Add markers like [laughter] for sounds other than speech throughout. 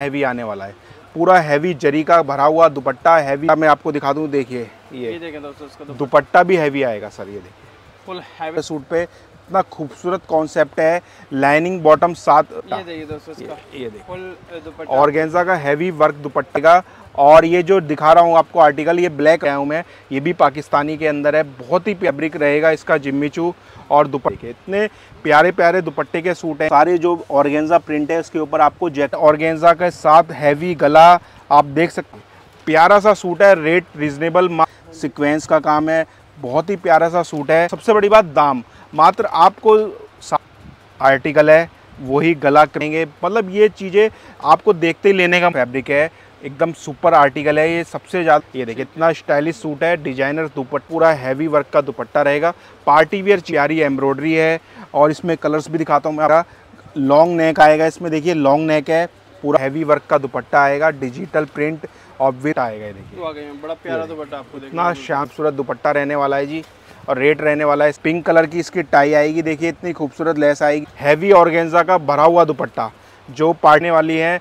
Heavy आने वाला है। पूरा हैवी जरी का भरा हुआ दुपट्टा हैवी मैं आपको दिखा दूँ देखिए ये। ये देखें दोस्तों इसका दुपट्टा। भी हैवी आएगा सर ये देखिए। फुल हैवी सूट पे इतना खूबसूरत कॉन्सेप्ट है लाइनिंग बॉटम सात ये देखिए दोस्तों इसका। ये देखिए। फुल दुपट्टा। ऑर्गेन्जा का हैवी वर्क दुपट्टे का और ये जो दिखा रहा हूँ आपको आर्टिकल ये ब्लैक आया हूँ मैं, ये भी पाकिस्तानी के अंदर है। बहुत ही फैब्रिक रहेगा इसका जिम्मीचू और दुपट्टे। इतने प्यारे प्यारे दुपट्टे के सूट हैं। सारे जो ऑर्गेन्जा प्रिंट है, उसके ऊपर आपको जैक ऑर्गेन्जा के साथ हैवी गला आप देख सकते हैं। प्यारा सा सूट है रेट रिजनेबल सिक्वेंस का काम है। बहुत ही प्यारा सा सूट है। सबसे बड़ी बात, दाम। मात्र आपको आर्टिकल है, वही गला करेंगे। मतलब ये चीज़ें आपको देखते ही लेने का फैब्रिक है। एकदम सुपर आर्टिकल है ये सबसे ज़्यादा। ये देखिए इतना स्टाइलिश सूट है डिज़ाइनर दुपट पूरा हैवी वर्क का दुपट्टा रहेगा। पार्टी वेयर चियारी एम्ब्रॉयडरी है और इसमें कलर्स भी दिखाता हूँ मेरा लॉन्ग नेक आएगा इसमें देखिए लॉन्ग नेक है पूरा हैवी वर्क का दुपट्टा आएगा डिजिटल प्रिंट और विथ आएगा देखिए। तो बड़ा प्यारा दुपट्टा आपको इतना श्याम सूरत दुपट्टा रहने वाला है जी और रेट रहने वाला है। पिंक कलर की इसकी टाई आएगी देखिए इतनी खूबसूरत लेस आएगी। हैवी ऑर्गेन्जा का भरा हुआ दुपट्टा जो पाड़ने वाली है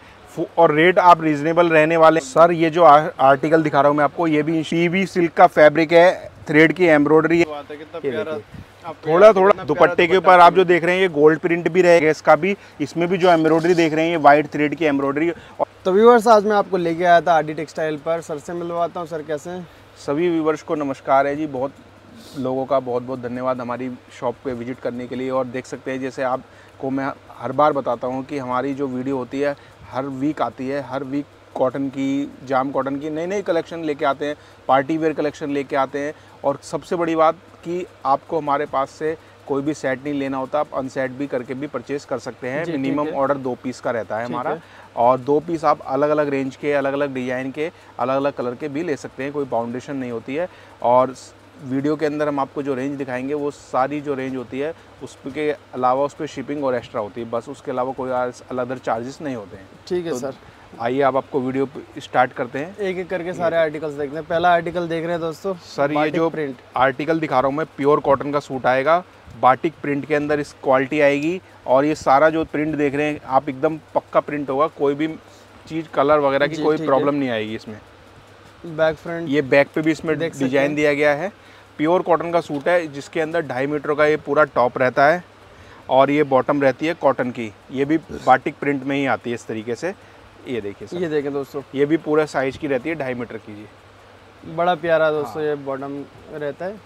और रेट आप रिजनेबल रहने वाले सर ये जो आ- आर्टिकल दिखा रहा हूँ मैं आपको ये भी टीवी सिल्क का फैब्रिक है थ्रेड की एम्ब्रॉयडरी है। है थोड़ा थोड़ा दुपट्टे के ऊपर आप जो देख रहे हैं ये गोल्ड प्रिंट भी रहेगा इसका भी। इसमें भी जो एम्ब्रॉयडरी देख रहे हैं ये वाइट थ्रेड की एम्ब्रॉयडरी और तो व्यूअर्स आज मैं आपको लेके आया था आरडी टेक्सटाइल पर। सर से मिलवाता हूँ सर कैसे हैं? सभी व्यूवर्स को नमस्कार है जी। बहुत लोगों का बहुत बहुत धन्यवाद हमारी शॉप पे विज़िट करने के लिए। और देख सकते हैं जैसे आपको मैं हर बार बताता हूँ कि हमारी जो वीडियो होती है हर वीक आती है हर वीक कॉटन की जाम कॉटन की नई नई कलेक्शन लेके आते हैं पार्टी वेयर कलेक्शन लेके आते हैं और सबसे बड़ी बात कि आपको हमारे पास से कोई भी सेट नहीं लेना होता आप अनसेट भी करके भी परचेज कर सकते हैं। मिनिमम ऑर्डर दो पीस का रहता है हमारा है। और दो पीस आप अलग अलग रेंज के अलग अलग डिज़ाइन के अलग अलग कलर के भी ले सकते हैं कोई बाउंडेशन नहीं होती है। और वीडियो के अंदर हम आपको जो रेंज दिखाएँगे वो सारी जो रेंज होती है उसके अलावा उस पर शिपिंग और एक्स्ट्रा होती है। बस उसके अलावा कोई अलग चार्जेस नहीं होते हैं। ठीक है तो सर। आइए आप आपको वीडियो स्टार्ट करते हैं। एक एक करके सारे आर्टिकल्स देखते हैं। पहला आर्टिकल देख रहे हैं दोस्तों सर ये जो प्रिंट आर्टिकल दिखा रहा हूँ मैं प्योर कॉटन का सूट आएगा। बाटिक प्रिंट के अंदर इस क्वालिटी आएगी और ये सारा जो प्रिंट देख रहे हैं आप एकदम पक्का प्रिंट होगा। कोई भी चीज़ कलर वगैरह की कोई प्रॉब्लम नहीं आएगी इसमें। बैक फ्रंट ये बैक पे भी इसमें डिज़ाइन दिया गया है। प्योर कॉटन का सूट है जिसके अंदर ढाई मीटर का ये पूरा टॉप रहता है और ये बॉटम रहती है कॉटन की। ये भी बाटिक प्रिंट में ही आती है इस तरीके से। ये देखिए ये देखें दोस्तों। ये भी पूरा साइज़ की रहती है ढाई मीटर की जी। बड़ा प्यारा दोस्तों हाँ। दोस्तों ये बॉटम रहता है।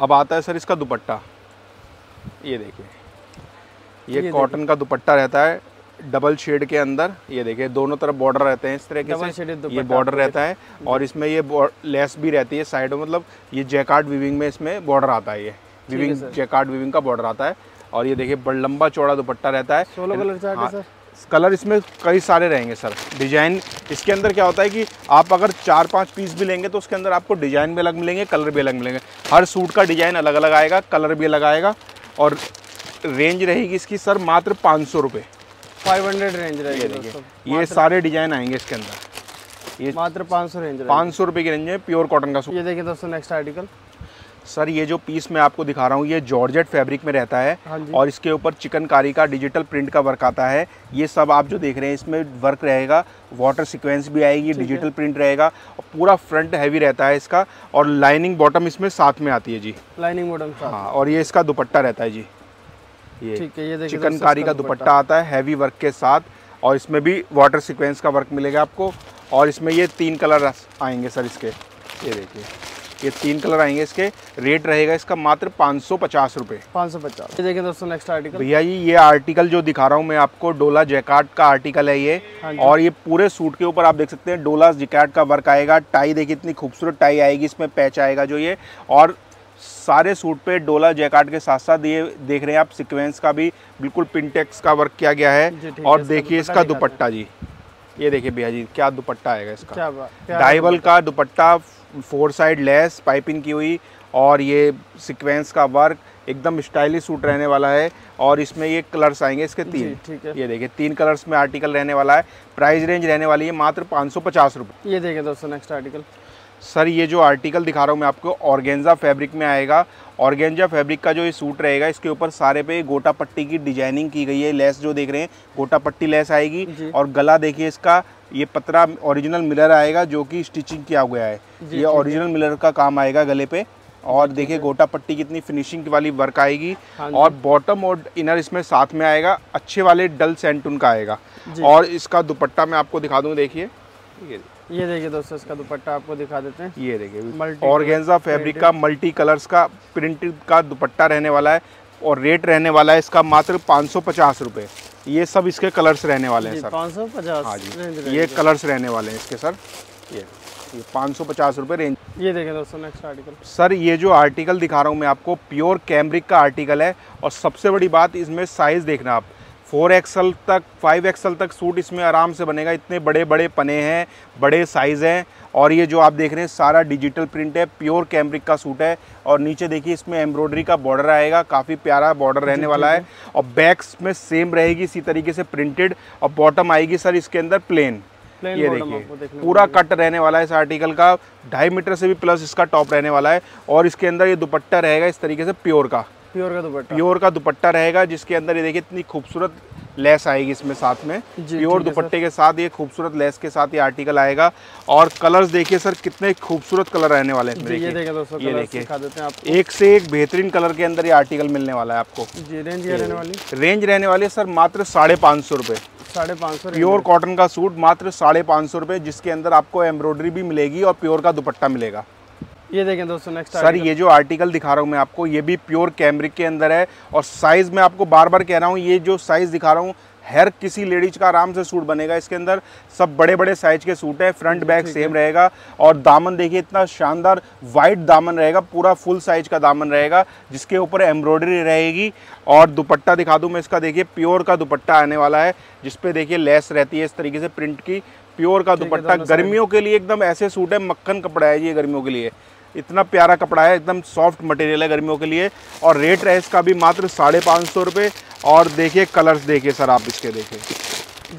अब आता है सर इसका दुपट्टा। ये देखिए। ये ये कॉटन का दुपट्टा रहता है। डबल शेड के अंदर ये देखिए दोनों तरफ़ बॉर्डर रहते हैं इस Double से। ये बॉर्डर रहता है और इसमें ये लेस भी रहती है साइड मतलब ये जैकार्ड विविंग में इसमें बॉर्डर आता है ये। विविंग जैकार्ड विविंग का बॉर्डर आता है और ये देखिए बड़ा लंबा चौड़ा दुपट्टा रहता है। सोलह कलर चार्ट हाँ, सर कलर इसमें कई सारे रहेंगे सर डिज़ाइन इसके अंदर क्या होता है कि आप अगर चार पाँच पीस भी लेंगे तो उसके अंदर आपको डिज़ाइन भी अलग मिलेंगे कलर भी अलग मिलेंगे। हर सूट का डिज़ाइन अलग अलग आएगा कलर भी अलग आएगा और रेंज रहेगी इसकी सर मात्र पाँच सौ रुपये 500 रेंज ये रहेगी देखिए ये सारे डिज़ाइन आएँगे इसके अंदर। ये मात्र 500 रेंज पाँच सौ रुपये की रेंज है प्योर कॉटन का सूट ये देखिए दोस्तों नेक्स्ट आर्टिकल सर ये जो पीस मैं आपको दिखा रहा हूँ ये जॉर्जेट फैब्रिक में रहता है हाँ और इसके ऊपर चिकनकारी का डिजिटल प्रिंट का वर्क आता है। ये सब आप जो देख रहे हैं इसमें वर्क रहेगा वाटर सीक्वेंस भी आएगी डिजिटल प्रिंट रहेगा और पूरा फ्रंट हैवी रहता है इसका और लाइनिंग बॉटम इसमें साथ में आती है जी। लाइनिंग बॉटम हाँ और ये इसका दुपट्टा रहता है जी। ये ठीक है ये देखिए चिकनकारी का दुपट्टा आता है हैवी वर्क के साथ और इसमें भी वाटर सीक्वेंस का वर्क मिलेगा आपको और इसमें ये तीन कलर आएँगे सर इसके। ये देखिए ये तीन कलर आएँगे इसके रेट रहेगा इसका मात्र पाँच सौ पचास रुपये पाँच सौ पचास। ये देखिए दोस्तों नेक्स्ट आर्टिकल भैया जी ये आर्टिकल जो दिखा रहा हूँ मैं आपको डोला जैकार्ड का आर्टिकल है ये हाँ और ये पूरे सूट के ऊपर आप देख सकते हैं डोला जैकार्ड का वर्क आएगा टाई देखिए इतनी खूबसूरत टाई आएगी इसमें पैच आएगा जो ये और सारे सूट पे डोला जैकार्ड के साथ साथ ये देख रहे हैं आप सीक्वेंस का भी बिल्कुल पिंटेक्स का वर्क किया गया है। और देखिए इसका दुपट्टा जी। ये देखिए भैया जी क्या दुपट्टा आएगा इसका। डाइवल का dupatta four side lace piping की हुई और ये सीक्वेंस का वर्क एकदम स्टाइलिश सूट रहने वाला है। और इसमें ये कलर्स आएँगे इसके तीन। ठीक है। ये देखिए तीन कलर्स में आर्टिकल रहने वाला है। प्राइस रेंज रहने वाली है मात्र पाँच सौ पचास रुपये ये देखिए दोस्तों नेक्स्ट आर्टिकल सर ये जो आर्टिकल दिखा रहा हूँ मैं आपको ऑर्गेंजा फैब्रिक में आएगा। ऑर्गेंजा फैब्रिक का जो ये सूट रहेगा इसके ऊपर सारे पे गोटा पट्टी की डिज़ाइनिंग की गई है। लेस जो देख रहे हैं गोटा पट्टी लेस आएगी। और गला देखिए इसका ये पतरा ओरिजिनल मिलर आएगा जो कि स्टिचिंग किया हुआ है। ये ओरिजिनल मिलर का काम आएगा गले पे। और देखिए गोटा पट्टी कितनी फिनिशिंग वाली वर्क आएगी। हाँ और बॉटम और इनर इसमें साथ में आएगा। अच्छे वाले डल सेंटून का आएगा। और इसका दुपट्टा मैं आपको दिखा दूँ देखिए। ये देखिए दोस्तों इसका दुपट्टा आपको दिखा देते हैं। ये देखिए ऑर्गेन्जा फैब्रिक का मल्टी कलर्स का प्रिंटेड का दुपट्टा रहने वाला है और रेट रहने वाला है इसका मात्र पाँच सौ पचास रुपये ये सब इसके कलर्स रहने वाले हैं सर। पाँच सौ पचास हाँ जी। ये कलर्स रहने वाले हैं इसके सर। ये ये पाँच सौ पचास रुपये रेंज ये देखें दोस्तों नेक्स्ट आर्टिकल सर ये जो आर्टिकल दिखा रहा हूँ मैं आपको प्योर कैमरिक का आर्टिकल है। और सबसे बड़ी बात इसमें साइज़ देखना आप। फोर एक्सल तक फाइव एक्सल तक सूट इसमें आराम से बनेगा। इतने बड़े बड़े पने हैं बड़े साइज़ हैं और ये जो आप देख रहे हैं सारा डिजिटल प्रिंट है प्योर कैमरिक का सूट है और नीचे देखिए इसमें एम्ब्रॉयडरी का बॉर्डर आएगा काफ़ी प्यारा बॉर्डर रहने वाला है और बैक्स में सेम रहेगी इसी तरीके से प्रिंटेड और बॉटम आएगी सर इसके अंदर प्लेन। ये देखिए पूरा कट रहने वाला है इस आर्टिकल का ढाई मीटर से भी प्लस इसका टॉप रहने वाला है और इसके अंदर ये दुपट्टा रहेगा इस तरीके से प्योर का। प्योर का दुपट्टा। प्योर का दुपट्टा रहेगा जिसके अंदर ये देखिए इतनी खूबसूरत लेस आएगी इसमें साथ में। प्योर दुपट्टे के साथ ये खूबसूरत लेस के साथ ये आर्टिकल आएगा। और कलर्स देखिए सर कितने खूबसूरत कलर रहने वाले हैं ये देखिए। दोस्तों ये देखिए। एक से एक बेहतरीन कलर के अंदर ये आर्टिकल मिलने वाला है आपको। जी रेंज रहने वाली? रेंज रहने वाली है सर मात्र साढ़े पाँच सौ रुपये साढ़े पाँच सौ प्योर कॉटन का सूट मात्र साढ़े पाँच सौ रुपये जिसके अंदर आपको एम्ब्रॉयडरी भी मिलेगी और प्योर का दुपट्टा मिलेगा। ये देखें दोस्तों नेक्स्ट सर ये जो आर्टिकल दिखा रहा हूँ मैं आपको ये भी प्योर कैमरिक के अंदर है और साइज़ मैं आपको बार बार कह रहा हूँ ये जो साइज़ दिखा रहा हूँ हर किसी लेडीज़ का आराम से सूट बनेगा इसके अंदर। सब बड़े बड़े साइज़ के सूट है फ्रंट बैक सेम रहेगा और दामन देखिए इतना शानदार वाइट दामन रहेगा पूरा फुल साइज़ का दामन रहेगा जिसके ऊपर एम्ब्रॉयडरी रहेगी। और दुपट्टा दिखा दूँ मैं इसका देखिए प्योर का दुपट्टा आने वाला है जिसपे देखिए लेस रहती है इस तरीके से प्रिंट की। प्योर का दुपट्टा गर्मियों के लिए एकदम ऐसे सूट है मक्खन कपड़ा है ये गर्मियों के लिए। इतना प्यारा कपड़ा है एकदम सॉफ्ट मटेरियल है गर्मियों के लिए। और रेट है इसका भी मात्र साढ़े पाँच सौ रुपये और देखिए कलर्स देखिए सर आप इसके देखिए।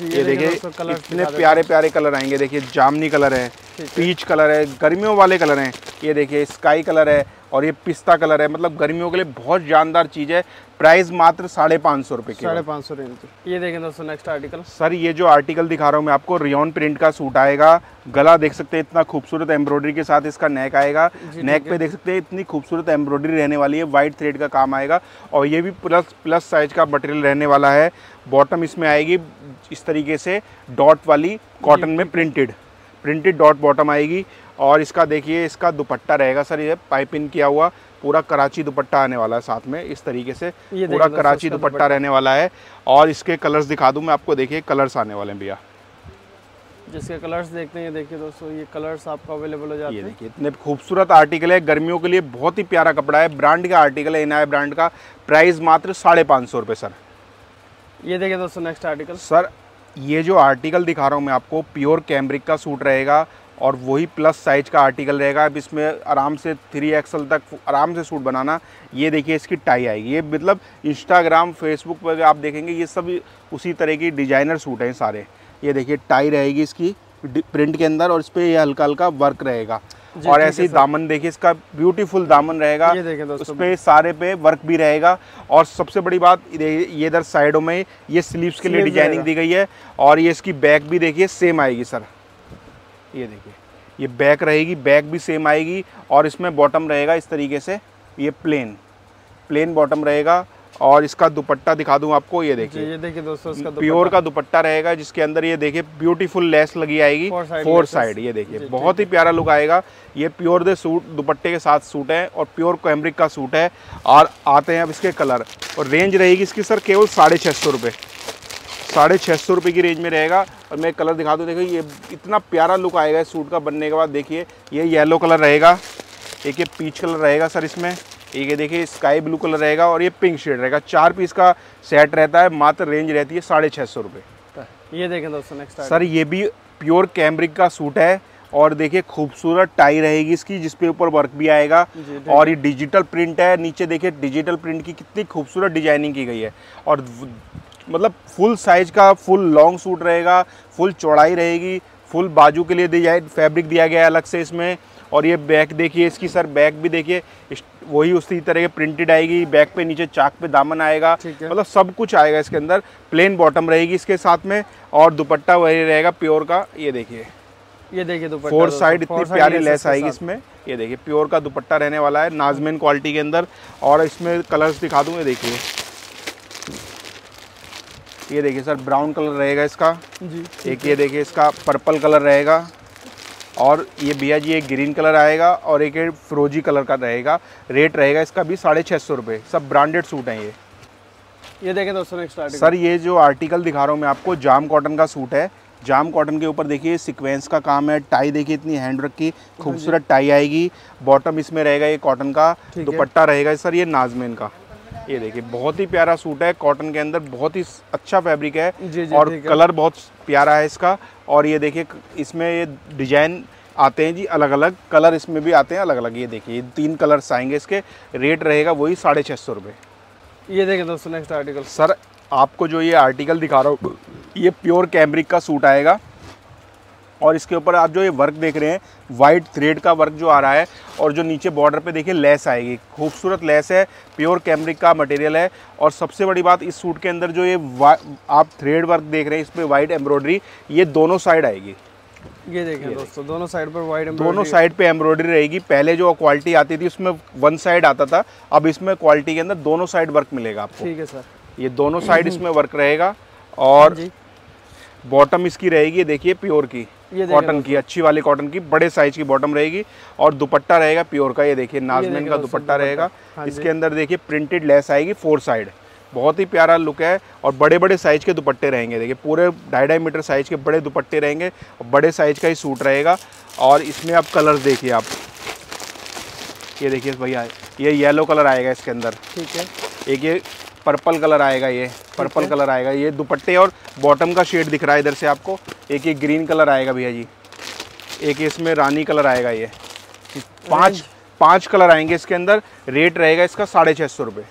ये देखिए इतने प्यारे प्यारे कलर आएँगे। देखिए जामनी कलर है पीच कलर है गर्मियों वाले कलर हैं। ये देखिए स्काई कलर है और ये पिस्ता कलर है मतलब गर्मियों के लिए बहुत जानदार चीज़ है। प्राइस मात्र साढ़े पाँच सौ रुपये की साढ़े पाँच सौ रेंज ये देखें दोस्तों नेक्स्ट आर्टिकल सर ये जो आर्टिकल दिखा रहा हूँ मैं आपको रियोन प्रिंट का सूट आएगा। गला देख सकते हैं इतना खूबसूरत एम्ब्रॉयडरी के साथ इसका नेक आएगा। नेक पे देख सकते हैं इतनी खूबसूरत एम्ब्रॉयडरी रहने वाली है। वाइट थ्रेड का काम आएगा। और ये भी प्लस प्लस साइज़ का मटेरियल रहने वाला है। बॉटम इसमें आएगी इस तरीके से डॉट वाली कॉटन में प्रिंटेड प्रिंटेड डॉट बॉटम आएगी। और इसका देखिए इसका दुपट्टा रहेगा सर ये पाइप इन किया हुआ पूरा कराची दुपट्टा आने वाला है साथ में इस तरीके से पूरा कराची दुपट्टा रहने वाला है और इसके कलर्स दिखा दूँ मैं आपको देखिए कलर्स आने वाले हैं भैया। जिसके कलर्स देखते हैं देखिए दोस्तों ये कलर्स आपको अवेलेबल हो जाते हैं। ये देखिए इतने खूबसूरत आर्टिकल है गर्मियों के लिए बहुत ही प्यारा कपड़ा है ब्रांड का आर्टिकल है इनाया ब्रांड का प्राइस मात्र साढ़े पाँच सौ रुपये सर। ये देखिए दोस्तों नेक्स्ट आर्टिकल सर ये जो आर्टिकल दिखा रहा हूँ मैं आपको प्योर कैमरिक का सूट रहेगा और वही प्लस साइज़ का आर्टिकल रहेगा। अब इसमें आराम से थ्री एक्सल तक आराम से सूट बनाना ये देखिए इसकी टाई आएगी। ये मतलब इंस्टाग्राम फेसबुक पर आप देखेंगे ये सब उसी तरह की डिज़ाइनर सूट हैं सारे। ये देखिए टाई रहेगी इसकी प्रिंट के अंदर और इस पर यह हल्का हल्का वर्क रहेगा और ऐसे ही दामन देखिए इसका ब्यूटीफुल दामन रहेगा। उस पर सारे पे वर्क भी रहेगा। और सबसे बड़ी बात ये इधर साइडों में ये स्लीव्स के लिए डिज़ाइनिंग दी गई है। और ये इसकी बैक भी देखिए सेम आएगी सर ये देखिए ये बैक रहेगी बैक भी सेम आएगी और इसमें बॉटम रहेगा इस तरीके से ये प्लेन प्लेन बॉटम रहेगा और इसका दुपट्टा दिखा दूँ आपको ये देखिए। ये देखिए दोस्तों इसका प्योर का दुपट्टा रहेगा जिसके अंदर ये देखिए ब्यूटीफुल लेस लगी आएगी फोर साइड ये देखिए बहुत ही प्यारा लुक आएगा। ये प्योर दे सूट दुपट्टे के साथ सूट है और प्योर कैमरिक का सूट है। और आते हैं अब इसके कलर और रेंज रहेगी इसकी सर केवल साढ़े छः सौ रुपये साढ़े छः सौ रुपये की रेंज में रहेगा। और मैं कलर दिखा दूँ देखिए ये इतना प्यारा लुक आएगा इस सूट का बनने के बाद देखिए ये येलो कलर रहेगा। एक ये पीच कलर रहेगा सर इसमें। एक ये देखिए स्काई ब्लू कलर रहेगा और ये पिंक शेड रहेगा। चार पीस का सेट रहता है मात्र रेंज रहती है साढ़े छः सौ रुपये ये देखें दोस्तों नेक्स्ट सर ये भी प्योर कैमरिक का सूट है और देखिए खूबसूरत टाई रहेगी इसकी जिसपे ऊपर वर्क भी आएगा। और ये डिजिटल प्रिंट है नीचे देखिए डिजिटल प्रिंट की कितनी खूबसूरत डिज़ाइनिंग की गई है। और मतलब फुल साइज़ का फुल लॉन्ग सूट रहेगा फुल चौड़ाई रहेगी फुल बाजू के लिए डिज़ाइन फैब्रिक दिया गया है अलग से इसमें। और ये बैक देखिए इसकी सर बैक भी देखिए वही उसी तरह के प्रिंटेड आएगी बैक पे नीचे चाक पे दामन आएगा। मतलब सब कुछ आएगा इसके अंदर प्लेन बॉटम रहेगी इसके साथ में और दुपट्टा वही रहेगा प्योर का ये देखिए। ये देखिए दुपट्टा फोर साइड इतनी प्यारी लेस आएगी इसमें। ये देखिए प्योर का दुपट्टा रहने वाला है नाजमिन क्वालिटी के अंदर। और इसमें कलर्स दिखा दूँ ये देखिए। ये देखिए सर ब्राउन कलर रहेगा इसका। जी। एक ये देखिए इसका पर्पल कलर रहेगा। और ये भैया जी एक ग्रीन कलर आएगा और एक ये फिरोजी कलर का रहेगा। रेट रहेगा इसका भी साढ़े छः सौ रुपये सब ब्रांडेड सूट हैं ये। ये देखें दोस्तों नेक्स्ट आर्टिकल सर ये जो आर्टिकल दिखा रहा हूँ मैं आपको जाम कॉटन का सूट है। जाम कॉटन के ऊपर देखिए सीक्वेंस का काम है। टाई देखिए इतनी हैंड वर्क की। खूबसूरत टाई आएगी। बॉटम इसमें रहेगा ये कॉटन का। दुपट्टा रहेगा सर ये नाजमेन का। ये देखिए बहुत ही प्यारा सूट है। कॉटन के अंदर बहुत ही अच्छा फैब्रिक है जी, जी, और कलर बहुत प्यारा है इसका। और ये देखिए इसमें ये डिज़ाइन आते हैं जी अलग अलग कलर इसमें भी आते हैं अलग अलग ये देखिए ये तीन कलर्स आएँगे इसके। रेट रहेगा वही साढ़े छः सौ रुपये ये देखिए दोस्तों नेक्स्ट आर्टिकल सर आपको जो ये आर्टिकल दिखा रहा हूँ ये प्योर कैमरिक का सूट आएगा। और इसके ऊपर आप जो ये वर्क देख रहे हैं वाइट थ्रेड का वर्क जो आ रहा है और जो नीचे बॉर्डर पे देखिए लेस आएगी। खूबसूरत लेस है प्योर कैमरिक का मटेरियल है और सबसे बड़ी बात इस सूट के अंदर जो ये आप थ्रेड वर्क देख रहे हैं इस पर वाइट एम्ब्रॉयडरी ये दोनों साइड आएगी। ये देखिए दोस्तों दोनों साइड पर वाइट दोनों साइड पे एम्ब्रॉयडरी रहेगी। पहले जो क्वालिटी आती थी उसमें वन साइड आता था अब इसमें क्वालिटी के अंदर दोनों साइड वर्क मिलेगा आपको। ठीक है सर। ये दोनों साइड [clears throat] इसमें वर्क रहेगा और बॉटम इसकी रहेगी देखिए प्योर की। कॉटन की अच्छी वाली कॉटन की बड़े साइज़ की बॉटम रहेगी और दुपट्टा रहेगा प्योर का ये देखिए नाजमेन का दुपट्टा रहेगा। हाँ इसके अंदर देखिए प्रिंटेड लेस आएगी फोर साइड बहुत ही प्यारा लुक है और बड़े बड़े साइज़ के दुपट्टे रहेंगे। देखिए पूरे ढाई ढाई मीटर साइज़ के बड़े दुपट्टे रहेंगे और बड़े साइज़ का ही सूट रहेगा। और इसमें आप कलर देखिए आप। ये देखिए भैया ये येलो कलर आएगा इसके अंदर। ठीक है। एक ये पर्पल कलर आएगा ये पर्पल कलर आएगा। ये दुपट्टे और बॉटम का शेड दिख रहा है इधर से आपको। एक ये ग्रीन कलर आएगा भैया जी। एक इसमें रानी कलर आएगा ये। पाँच पाँच कलर आएँगे इसके अंदर। रेट रहेगा इसका साढ़े छः सौ रुपये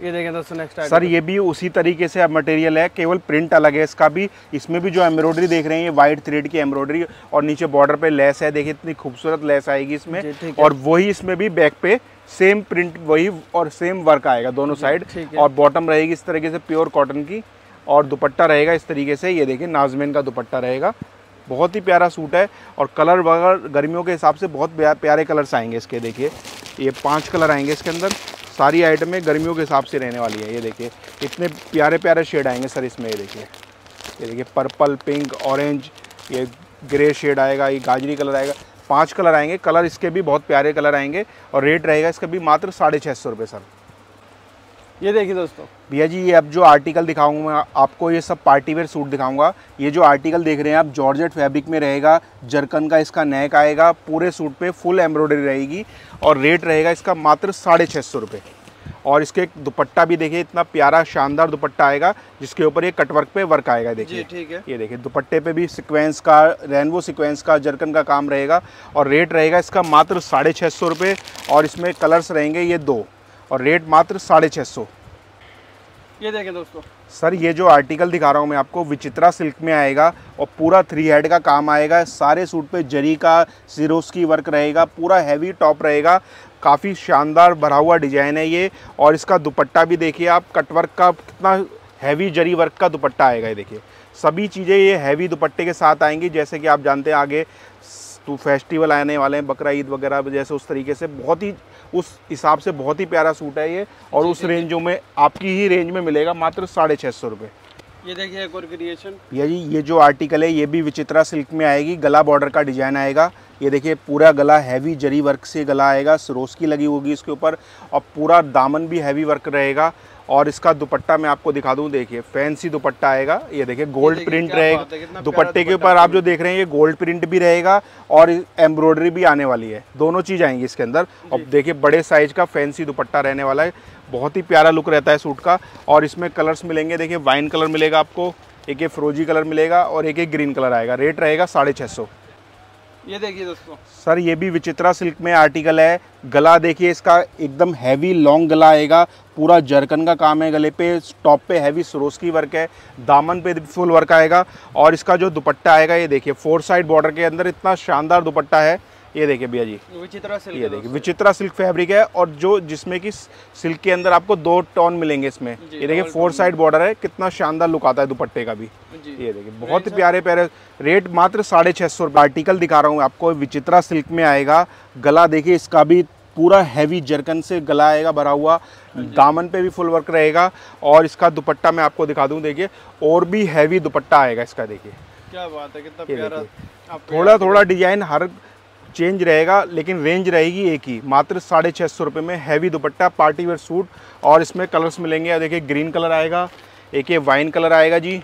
ये देखें दोस्तों नेक्स्ट सर ये भी उसी तरीके से मटेरियल है। केवल प्रिंट अलग है इसका भी। इसमें भी जो एम्ब्रॉयडरी देख रहे हैं ये वाइट थ्रेड की एम्ब्रॉयडरी और नीचे बॉर्डर पे लेस है। देखिए इतनी खूबसूरत लेस आएगी इसमें। और वही इसमें भी बैक पे सेम प्रिंट वही और सेम वर्क आएगा दोनों साइड और बॉटम रहेगी इस तरीके से प्योर कॉटन की और दुपट्टा रहेगा इस तरीके से। ये देखिए नाजमेन का दुपट्टा रहेगा। बहुत ही प्यारा सूट है और कलर वगैरह गर्मियों के हिसाब से बहुत प्या- प्यारे कलर्स आएँगे इसके देखिए। ये पाँच कलर आएँगे इसके अंदर। सारी आइटमें गर्मियों के हिसाब से रहने वाली है। ये देखिए इतने प्यारे प्यारे शेड आएँगे सर इसमें ये देखिए। ये देखिए पर्पल पिंक ऑरेंज ये ग्रे शेड आएगा ये गाजरी कलर आएगा। पाँच कलर आएँगे। कलर इसके भी बहुत प्यारे कलर आएँगे और रेट रहेगा इसका भी मात्र साढ़े छः सौ रुपये सर। ये देखिए दोस्तों। भैया जी ये अब जो आर्टिकल दिखाऊँगा मैं आपको ये सब पार्टी वेयर सूट दिखाऊँगा। ये जो आर्टिकल देख रहे हैं आप जॉर्जेट फैब्रिक में रहेगा जरकन का इसका नेक आएगा पूरे सूट पे फुल एम्ब्रॉयडरी रहेगी और रेट रहेगा इसका मात्र साढ़े छः सौ रुपये और इसके दुपट्टा भी देखिए इतना प्यारा शानदार दुपट्टा आएगा जिसके ऊपर ये कटवर्क पे वर्क आएगा देखिए। ठीक है। ये देखिए दुपट्टे पे भी सीक्वेंस का रेनबो सीक्वेंस का जरकन का काम रहेगा और रेट रहेगा इसका मात्र साढ़े छः सौ रुपये और इसमें कलर्स रहेंगे ये दो और रेट मात्र साढ़े छः सौ। ये देखें दोस्तों। सर ये जो आर्टिकल दिखा रहा हूँ मैं आपको विचित्रा सिल्क में आएगा और पूरा थ्री हेड का काम आएगा सारे सूट पे जरी का जीरोस की वर्क रहेगा पूरा हैवी टॉप रहेगा काफ़ी शानदार भरा हुआ डिज़ाइन है ये। और इसका दुपट्टा भी देखिए आप कटवर्क का कितना हैवी जरी वर्क का दुपट्टा आएगा ये देखिए। सभी चीज़ें ये हैवी दुपट्टे के साथ आएँगी जैसे कि आप जानते हैं आगे तो फेस्टिवल आने वाले हैं बकरा ईद वगैरह जैसे उस तरीके से बहुत ही उस हिसाब से बहुत ही प्यारा सूट है ये। और उस रेंजों में आपकी ही रेंज में मिलेगा मात्र साढ़े छः सौ रुपये ये देखिए एक और क्रिएशन भैया जी ये जो आर्टिकल है ये भी विचित्रा सिल्क में आएगी गला बॉर्डर का डिज़ाइन आएगा। ये देखिए पूरा गला हैवी जरी वर्क से गला आएगा सरोस की लगी होगी इसके ऊपर और पूरा दामन भी हैवी वर्क रहेगा। और इसका दुपट्टा मैं आपको दिखा दूँ देखिए फैंसी दुपट्टा आएगा। ये देखिए गोल्ड प्रिंट रहेगा। दुपट्टे के ऊपर आप जो देख रहे हैं ये गोल्ड प्रिंट भी रहेगा और एम्ब्रॉयडरी भी आने वाली है। दोनों चीज़ आएँगी इसके अंदर। और देखिए बड़े साइज़ का फैंसी दुपट्टा रहने वाला है। बहुत ही प्यारा लुक रहता है सूट का। और इसमें कलर्स मिलेंगे देखिए वाइन कलर मिलेगा आपको एक ये फिरोजी कलर मिलेगा और एक एक ग्रीन कलर आएगा। रेट रहेगा साढ़े छः सौ। ये देखिए दोस्तों। सर, ये भी विचित्रा सिल्क में आर्टिकल है। गला देखिए, इसका एकदम हैवी लॉन्ग गला आएगा। पूरा जरकन का काम है गले पे। टॉप पे हैवी सरोस्की वर्क है। दामन पे फुल वर्क आएगा। और इसका जो दुपट्टा आएगा, ये देखिए फोर साइड बॉर्डर के अंदर इतना शानदार दुपट्टा है। ये देखिए भैया जी। विचित्रा सिल्क ये है देखिए विचित्रा सिल्क फैब्रिक है और जो जिसमें कि सिल्क के अंदर आपको दो टोन मिलेंगे इसमें। ये देखिए फोर साइड बॉर्डर है कितना शानदार लुक आता है दुपट्टे का भी। ये देखिए बहुत प्यारे प्यारे रेट मात्र साढ़े छः सौ रुपये आर्टिकल दिखा रहा हूँ आपको विचित्रा सिल्क में आएगा। गला देखिए इसका भी पूरा हैवी जरकन से गला आएगा भरा हुआ। दामन पे भी फुल वर्क रहेगा और इसका दुपट्टा मैं आपको दिखा दूँ देखिए और भी हैवी दुपट्टा आएगा इसका देखिए। क्या बात है कितना प्यारा थोड़ा थोड़ा डिज़ाइन हर चेंज रहेगा लेकिन रेंज रहेगी एक ही। मात्र साढ़े छः सौ रुपये में heavy dupatta party wear suit और इसमें कलर्स मिलेंगे। ये देखिए ग्रीन कलर आएगा एक ये वाइन कलर आएगा जी।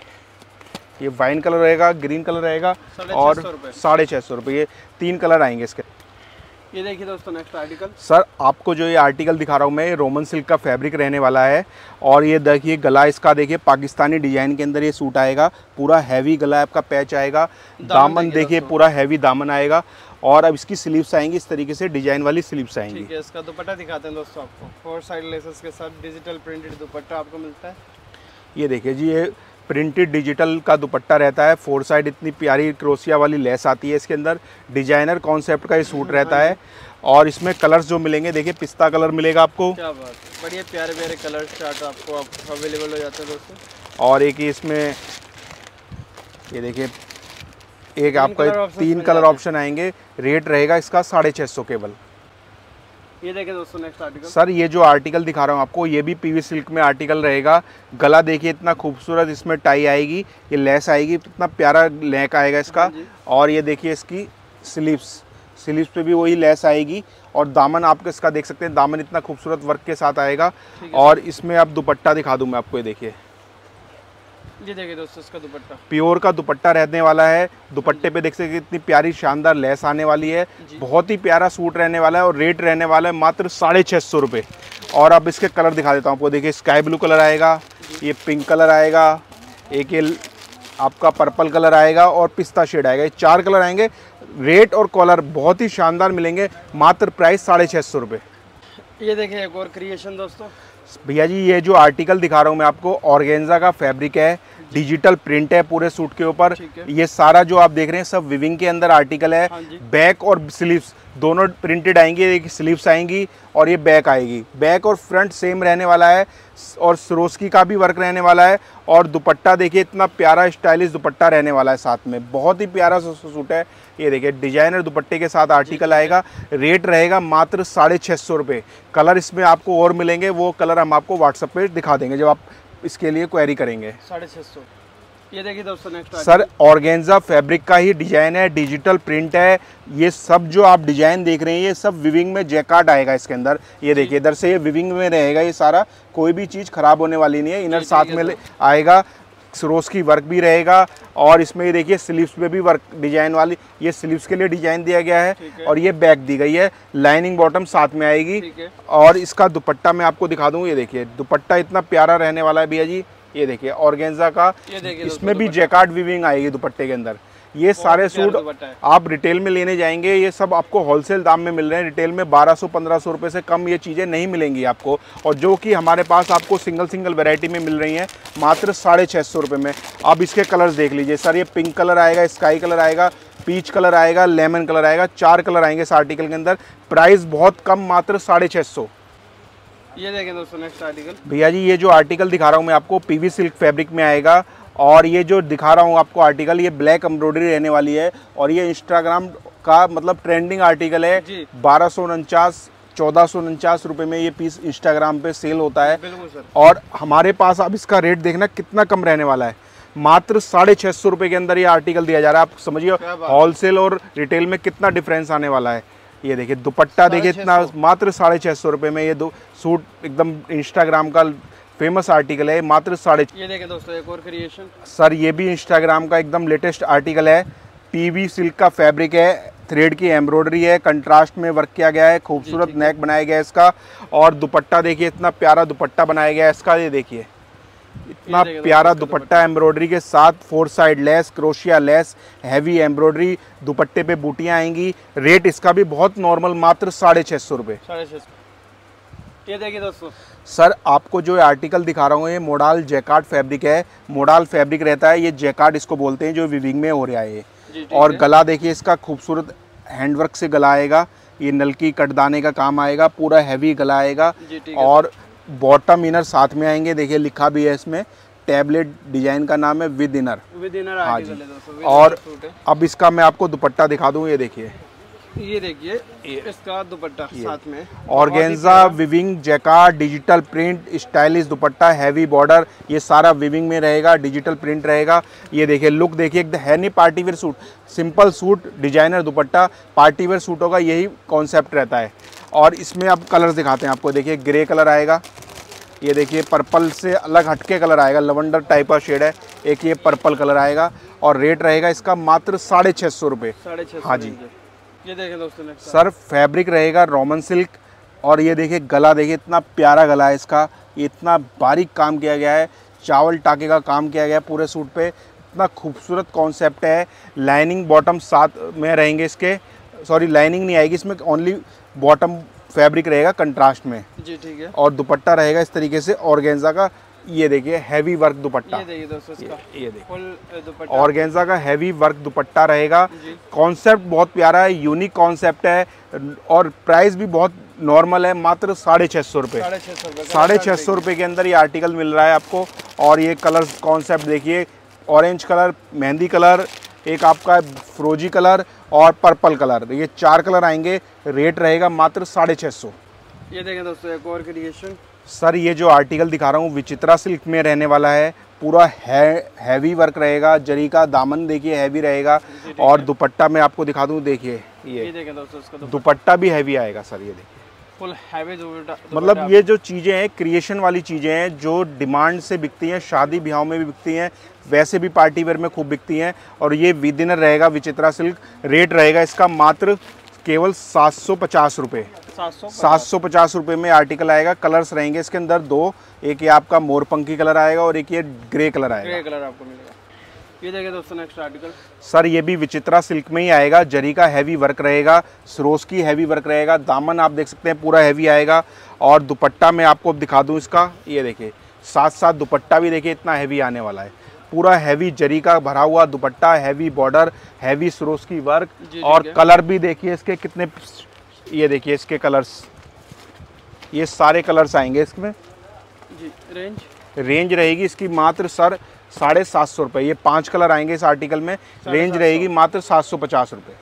ये वाइन कलर रहेगा ग्रीन कलर रहेगा और। साढ़े छः सौ रुपये ये तीन कलर आएँगे इसके। ये देखिए दोस्तों नेक्स्ट आर्टिकल सर आपको जो ये आर्टिकल दिखा रहा हूँ मैं ये रोमन सिल्क का फैब्रिक रहने वाला है। और ये देखिए गला इसका देखिए पाकिस्तानी डिज़ाइन के अंदर ये सूट आएगा। पूरा हैवी गला आपका पैच आएगा। दामन देखिए देखिए पूरा हैवी दामन आएगा। और अब इसकी स्लीव्स आएँगी इस तरीके से डिज़ाइन वाली स्लीव्स आएँगी। ठीक है इसका दुपट्टा दिखाते हैं दोस्तों आपको। फोर साइड लेसेस के साथ डिजिटल प्रिंटेड दुपट्टा आपको मिलता है। ये देखिए जी ये प्रिंटेड डिजिटल का दुपट्टा रहता है। फोर साइड इतनी प्यारी क्रोसिया वाली लेस आती है इसके अंदर। डिज़ाइनर कॉन्सेप्ट का ये सूट रहता है और इसमें कलर्स जो मिलेंगे देखिए पिस्ता कलर मिलेगा आपको। क्या बात बढ़िया प्यारे प्यारे कलर चार्ट आपको अवेलेबल हो जाते हैं दोस्तों। और एक ही इसमें ये देखिए एक आपका तीन कलर ऑप्शन आएँगे। रेट रहेगा इसका साढ़े छः सौ केवल। ये देखें दोस्तों नेक्स्ट आर्टिकल सर ये जो आर्टिकल दिखा रहा हूँ आपको ये भी पीवी सिल्क में आर्टिकल रहेगा। गला देखिए इतना खूबसूरत इसमें टाई आएगी ये लेस आएगी इतना प्यारा लेक आएगा इसका। हाँ और ये देखिए इसकी स्लीव्स स्लीव्स पे भी वही लेस आएगी। और दामन आपको इसका देख सकते हैं दामन इतना खूबसूरत वर्क के साथ आएगा। और इसमें आप दुपट्टा दिखा दूँ मैं आपको ये देखिए। ये देखिए दोस्तों इसका दुपट्टा। प्योर का दुपट्टा रहने वाला है। दुपट्टे पे देख सकते इतनी प्यारी शानदार लेस आने वाली है। बहुत ही प्यारा सूट रहने वाला है और रेट रहने वाला है मात्र साढ़े छः सौ रुपये और अब इसके कलर दिखा देता हूँ आपको। देखिए स्काई ब्लू कलर आएगा ये पिंक कलर आएगा एक ये आपका पर्पल कलर आएगा और पिस्ता शेड आएगा। ये चार कलर आएँगे। रेट और कलर बहुत ही शानदार मिलेंगे मात्र प्राइस साढ़े छः सौ रुपये ये देखिए एक और क्रिएशन दोस्तों। भैया जी ये जो आर्टिकल दिखा रहा हूँ मैं आपको ऑर्गेन्जा का फैब्रिक है। डिजिटल प्रिंट है पूरे सूट के ऊपर। ये सारा जो आप देख रहे हैं सब विविंग के अंदर आर्टिकल है। हाँ बैक और स्लीव्स दोनों प्रिंटेड आएँगे एक स्लीव्स आएँगी और ये बैक आएगी। बैक और फ्रंट सेम रहने वाला है और सरोस्की का भी वर्क रहने वाला है और दुपट्टा देखिए इतना प्यारा स्टाइलिश दुपट्टा रहने वाला है साथ में। बहुत ही प्यारा सूट है। ये देखिए डिज़ाइनर दुपट्टे के साथ आर्टिकल आएगा। रेट रहेगा मात्र साढ़े छः सौ रुपये कलर इसमें आपको और मिलेंगे वो कलर हम आपको व्हाट्सअप पे दिखा देंगे। जब आप इसके लिए क्वेरी करेंगे। साढ़े छः सौ। ये देखिए दोस्तों नेक्स्ट सर ऑर्गेन्जा फैब्रिक का ही डिज़ाइन है डिजिटल प्रिंट है। ये सब जो आप डिज़ाइन देख रहे हैं ये सब विविंग में जैकार्ड आएगा इसके अंदर। ये देखिए इधर से ये विविंग में रहेगा ये सारा। कोई भी चीज़ खराब होने वाली नहीं है इनर साथ में आएगा। सरोस की वर्क भी रहेगा और इसमें देखिए स्लीव्स पे भी वर्क डिज़ाइन वाली ये स्लीव्स के लिए डिज़ाइन दिया गया है है। और ये बैक दी गई है लाइनिंग बॉटम साथ में आएगी और इसका दुपट्टा मैं आपको दिखा दूँ ये देखिए दुपट्टा इतना प्यारा रहने वाला है भैया जी ये देखिए ऑर्गेन्जा का इसमें भी। जैकार्ड विविंग आएगी दुपट्टे के अंदर ये सारे सूट आप रिटेल में लेने जाएँगे ये सब आपको होलसेल दाम में मिल रहे हैं। रिटेल में 1200-1500 रुपए से कम ये चीज़ें नहीं मिलेंगी आपको। और जो कि हमारे पास आपको सिंगल सिंगल वैरायटी में मिल रही हैं मात्र साढ़े छः सौ रुपये में। आप इसके कलर्स देख लीजिए। सर ये पिंक कलर आएगा स्काई कलर आएगा पीच कलर आएगा लेमन कलर आएगा चार कलर आएँगे इस आर्टिकल के अंदर। प्राइस बहुत कम मात्र साढ़े छः सौ। ये देखें दोस्तों नेक्स्ट आर्टिकल भैया जी ये जो आर्टिकल दिखा रहा हूँ मैं आपको पीवी सिल्क फैब्रिक में आएगा। और ये जो दिखा रहा हूँ आपको आर्टिकल ये ब्लैक एम्ब्रॉयडरी रहने वाली है और ये इंस्टाग्राम का मतलब ट्रेंडिंग आर्टिकल है। बारह सौ उनचास चौदह सौ उनचास रुपये में ये पीस इंस्टाग्राम पे सेल होता है। और हमारे पास अब इसका रेट देखना कितना कम रहने वाला है। मात्र साढ़े छः सौ रुपये के अंदर ये आर्टिकल दिया जा रहा है। आप समझिए होलसेल और रिटेल में कितना डिफरेंस आने वाला है। ये देखिए दुपट्टा देखिए इतना मात्र साढ़े छः सौ रुपये में ये दो सूट एकदम इंस्टाग्राम का फ़ेमस आर्टिकल है मात्र साढ़े ये देखें दोस्तों एक और क्रिएशन सर ये भी इंस्टाग्राम का एकदम लेटेस्ट आर्टिकल है। पीवी सिल्क का फैब्रिक है थ्रेड की एम्ब्रॉयडरी है कंट्रास्ट में वर्क किया गया है खूबसूरत नेक बनाया गया है इसका। और दुपट्टा देखिए इतना प्यारा दुपट्टा बनाया गया है इसका ये देखिए। इतना प्यारा दुपट्टा एम्ब्रॉयडरी के साथ four side lace crochet lace heavy embroidery दुपट्टे पे बूटियाँ आएँगी। रेट इसका भी बहुत नॉर्मल मात्र साढ़े छः सौ रुपये साढ़े छः सौ। ये देखिए दोस्तों। सर आपको जो आर्टिकल दिखा रहा हूँ ये मोडाल जैकार्ड फैब्रिक है। मोडाल फैब्रिक रहता है ये जैकार्ड इसको बोलते हैं जो विविंग में हो रहा है ये। और गला देखिए इसका खूबसूरत हैंडवर्क से गला आएगा ये नलकी कटदाने का काम आएगा पूरा हैवी गला आएगा और बॉटम इनर साथ में आएँगे देखिए लिखा भी है इसमें टैबलेट डिज़ाइन का नाम है विद इनर विद इनर हाँ जी। और अब इसका मैं आपको दुपट्टा दिखा दूँ ये देखिए। ये देखिए इसका दुपट्टा साथ में। Organza weaving jacquard digital print stylish dupatta heavy border ये सारा विविंग में रहेगा डिजिटल प्रिंट रहेगा। ये देखिए लुक देखिए एकदम है नहीं party wear suit simple suit designer dupatta party wear suit होगा यही कॉन्सेप्ट रहता है। और इसमें अब कलर्स दिखाते हैं आपको देखिए ग्रे कलर आएगा। ये देखिए पर्पल से अलग हटके कलर आएगा लवंडर टाइप का शेड है। एक ये पर्पल कलर आएगा और रेट रहेगा इसका मात्र साढ़े छः सौ रुपये साढ़े छः हाँ जी। ये देखिए दोस्तों सर फैब्रिक रहेगा रोमन सिल्क और ये देखिए गला देखिए इतना प्यारा गला है इसका। ये इतना बारीक काम किया गया है चावल टाके का काम किया गया है पूरे सूट पे। इतना खूबसूरत कॉन्सेप्ट है। लाइनिंग बॉटम साथ में रहेंगे इसके। सॉरी लाइनिंग नहीं आएगी इसमें ओनली बॉटम फैब्रिक रहेगा कंट्रास्ट में। जी ठीक है। और दुपट्टा रहेगा इस तरीके से ऑर्गेन्जा का ये देखिए हैवी वर्क दुपट्टा। ये देखिए दोस्तों इसका ये देखिए। ऑर्गेन्जा का हैवी वर्क दुपट्टा रहेगा। कॉन्सेप्ट बहुत प्यारा है यूनिक कॉन्सेप्ट है और प्राइस भी बहुत नॉर्मल है मात्र साढ़े छः सौ रुपये साढ़े छः सौ रुपये के अंदर ये आर्टिकल मिल रहा है आपको और ये कलर कॉन्सेप्ट देखिए ऑरेंज कलर मेहंदी कलर एक आपका फ्रोजी कलर और पर्पल कलर ये चार कलर आएँगे रेट रहेगा मात्र साढ़े छः सौ। ये देखें दोस्तों एक और क्रिएशन सर ये जो आर्टिकल दिखा रहा हूँ विचित्रा सिल्क में रहने वाला है। पूरा है हैवी वर्क रहेगा जरी का दामन देखिए हैवी रहेगा। और दुपट्टा मैं आपको दिखा दूँ देखिए ये। ये देखें दोस्तों दुपट्टा। भी हैवी आएगा सर ये देखिए। फुल हैवी दुपट्टा मतलब ये जो चीज़ें हैं क्रिएशन वाली चीज़ें हैं जो डिमांड से बिकती हैं शादी ब्याहों में भी बिकती हैं वैसे भी पार्टी वेयर में खूब बिकती हैं और ये विदिनर रहेगा विचित्रा सिल्क रेट रहेगा इसका मात्र केवल सात सौ पचास रुपये सात सौ पचास। रुपये में आर्टिकल आएगा। कलर्स रहेंगे इसके अंदर दो। एक ये आपका मोरपंखी कलर आएगा और एक ये ग्रे कलर आएगा। ग्रे कलर आपको मिलेगा। ये देखिए दोस्तों नेक्स्ट आर्टिकल सर ये भी विचित्रा सिल्क में ही आएगा। जरी का हैवी वर्क रहेगा। सरोस की हैवी वर्क रहेगा। दामन आप देख सकते हैं पूरा हैवी आएगा। और दुपट्टा मैं आपको दिखा दूँ इसका। ये देखिए साथ साथ दुपट्टा भी देखिए इतना हैवी आने वाला है। पूरा हैवी जरी का भरा हुआ दुपट्टा हैवी बॉर्डर हैवी सरोस की वर्क जी, और कलर भी देखिए इसके कितने ये देखिए इसके कलर्स ये सारे कलर्स आएँगे इसमें। जी रेंज रेंज रहेगी इसकी मात्र सर साढ़े सात सौ रुपये ये पाँच कलर आएँगे इस आर्टिकल में। रेंज रहेगी मात्र सात सौ पचास रुपये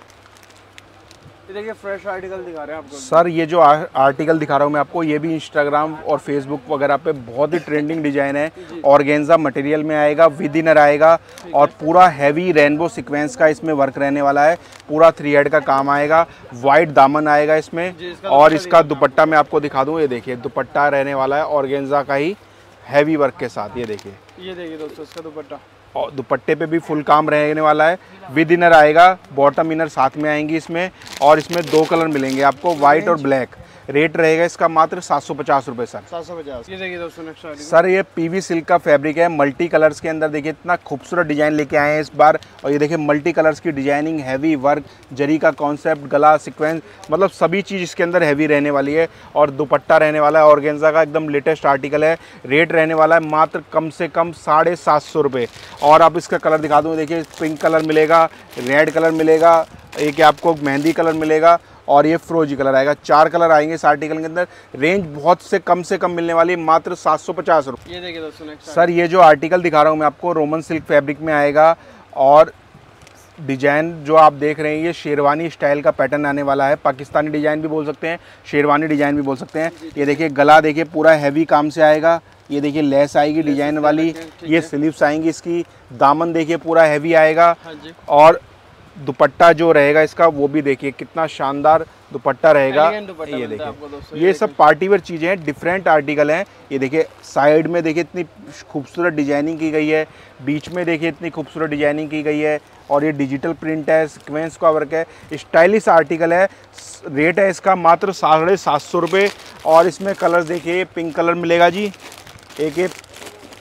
देखिए फ्रेश आर्टिकल दिखा रहे हैं आपको। सर ये जो आ- आर्टिकल दिखा रहा हूँ मैं आपको ये भी इंस्टाग्राम और फेसबुक वगैरह पे बहुत ही ट्रेंडिंग डिज़ाइन है। ऑर्गेन्जा मटेरियल में आएगा विद इनर आएगा और पूरा हैवी रेनबो सिक्वेंस का इसमें वर्क रहने वाला है। पूरा थ्री हेड का काम आएगा वाइट दामन आएगा इसमें इसका और इसका दुपट्टा मैं आपको दिखा दूँ ये देखिए दुपट्टा रहने वाला है ऑर्गेन्जा का ही हैवी वर्क के साथ ये देखिए। ये देखिए दोस्तों इसका दुपट्टा। और दुपट्टे पे भी फुल काम रहने वाला है। विद इनर आएगा बॉटम इनर साथ में आएँगी इसमें और इसमें दो कलर मिलेंगे आपको वाइट और ब्लैक रेट रहेगा इसका मात्र सात सौ पचास रुपये सर। सात सौ पचास। ये देखिए दोस्तों सर ये पीवी सिल्क का फैब्रिक है मल्टी कलर्स के अंदर देखिए इतना खूबसूरत डिज़ाइन लेके आए हैं इस बार। और ये देखिए मल्टी कलर्स की डिज़ाइनिंग हैवी वर्क जरी का कॉन्सेप्ट गला सीक्वेंस मतलब सभी चीज़ इसके अंदर हैवी रहने वाली है। और दुपट्टा रहने वाला है ऑर्गेन्जा का एकदम लेटेस्ट आर्टिकल है। रेट रहने वाला है मात्र कम से कम साढ़े सात सौ रुपये और आप इसका कलर दिखा दूँ देखिए पिंक कलर मिलेगा रेड कलर मिलेगा एक आपको मेहंदी कलर मिलेगा। और ये फ्रोजी कलर आएगा। चार कलर आएँगे इस आर्टिकल के अंदर। रेंज बहुत से कम से कम मिलने वाली है मात्र सात सौ पचास रुपये ये देखिए दोस्तों सर ये जो आर्टिकल दिखा रहा हूँ मैं आपको रोमन सिल्क फैब्रिक में आएगा और डिज़ाइन जो आप देख रहे हैं ये शेरवानी स्टाइल का पैटर्न आने वाला है। पाकिस्तानी डिज़ाइन भी बोल सकते हैं शेरवानी डिज़ाइन भी बोल सकते हैं। ये देखिए गला देखिए पूरा हैवी काम से आएगा। ये देखिए लेस आएगी डिज़ाइन वाली। ये स्लीव्स आएँगी इसकी। दामन देखिए पूरा हैवी आएगा। हाँ और दुपट्टा जो रहेगा इसका वो भी देखिए कितना शानदार दुपट्टा रहेगा। ये देखिए। ये सब पार्टी वेयर चीज़ें हैं डिफरेंट आर्टिकल हैं। ये देखिए साइड में देखिए इतनी खूबसूरत डिज़ाइनिंग की गई है। बीच में देखिए इतनी खूबसूरत डिज़ाइनिंग की गई है। और ये डिजिटल प्रिंट है सिक्वेंस का वर्क है। स्टाइलिश आर्टिकल है। रेट है इसका मात्र साढ़े सात सौ रुपये और इसमें कलर देखिए पिंक कलर मिलेगा जी। एक ये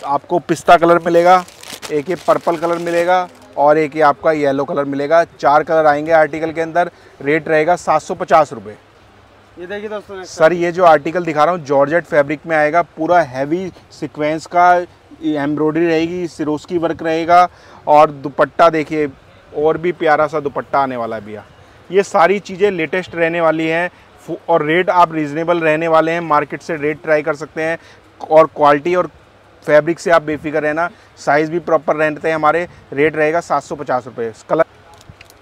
आपको पिस्ता कलर मिलेगा। एक ये पर्पल कलर मिलेगा। और एक ये आपका येलो कलर मिलेगा। चार कलर आएँगे आर्टिकल के अंदर। रेट रहेगा सात सौ पचास रुपये ये देखिए दोस्तों सर ये जो आर्टिकल दिखा रहा हूँ जॉर्जेट फैब्रिक में आएगा। पूरा हैवी सिक्वेंस का एम्ब्रॉयडरी रहेगी सिरोस की वर्क रहेगा। और दुपट्टा देखिए और भी प्यारा सा दुपट्टा आने वाला है भैया। ये सारी चीज़ें लेटेस्ट रहने वाली हैं। और रेट आप रीजनेबल रहने वाले हैं। मार्केट से रेट ट्राई कर सकते हैं। और क्वालिटी और फैब्रिक से आप बेफिक्र रहना। साइज़ भी प्रॉपर रहते हैं हमारे रेट रहेगा सात सौ पचास रुपये कलर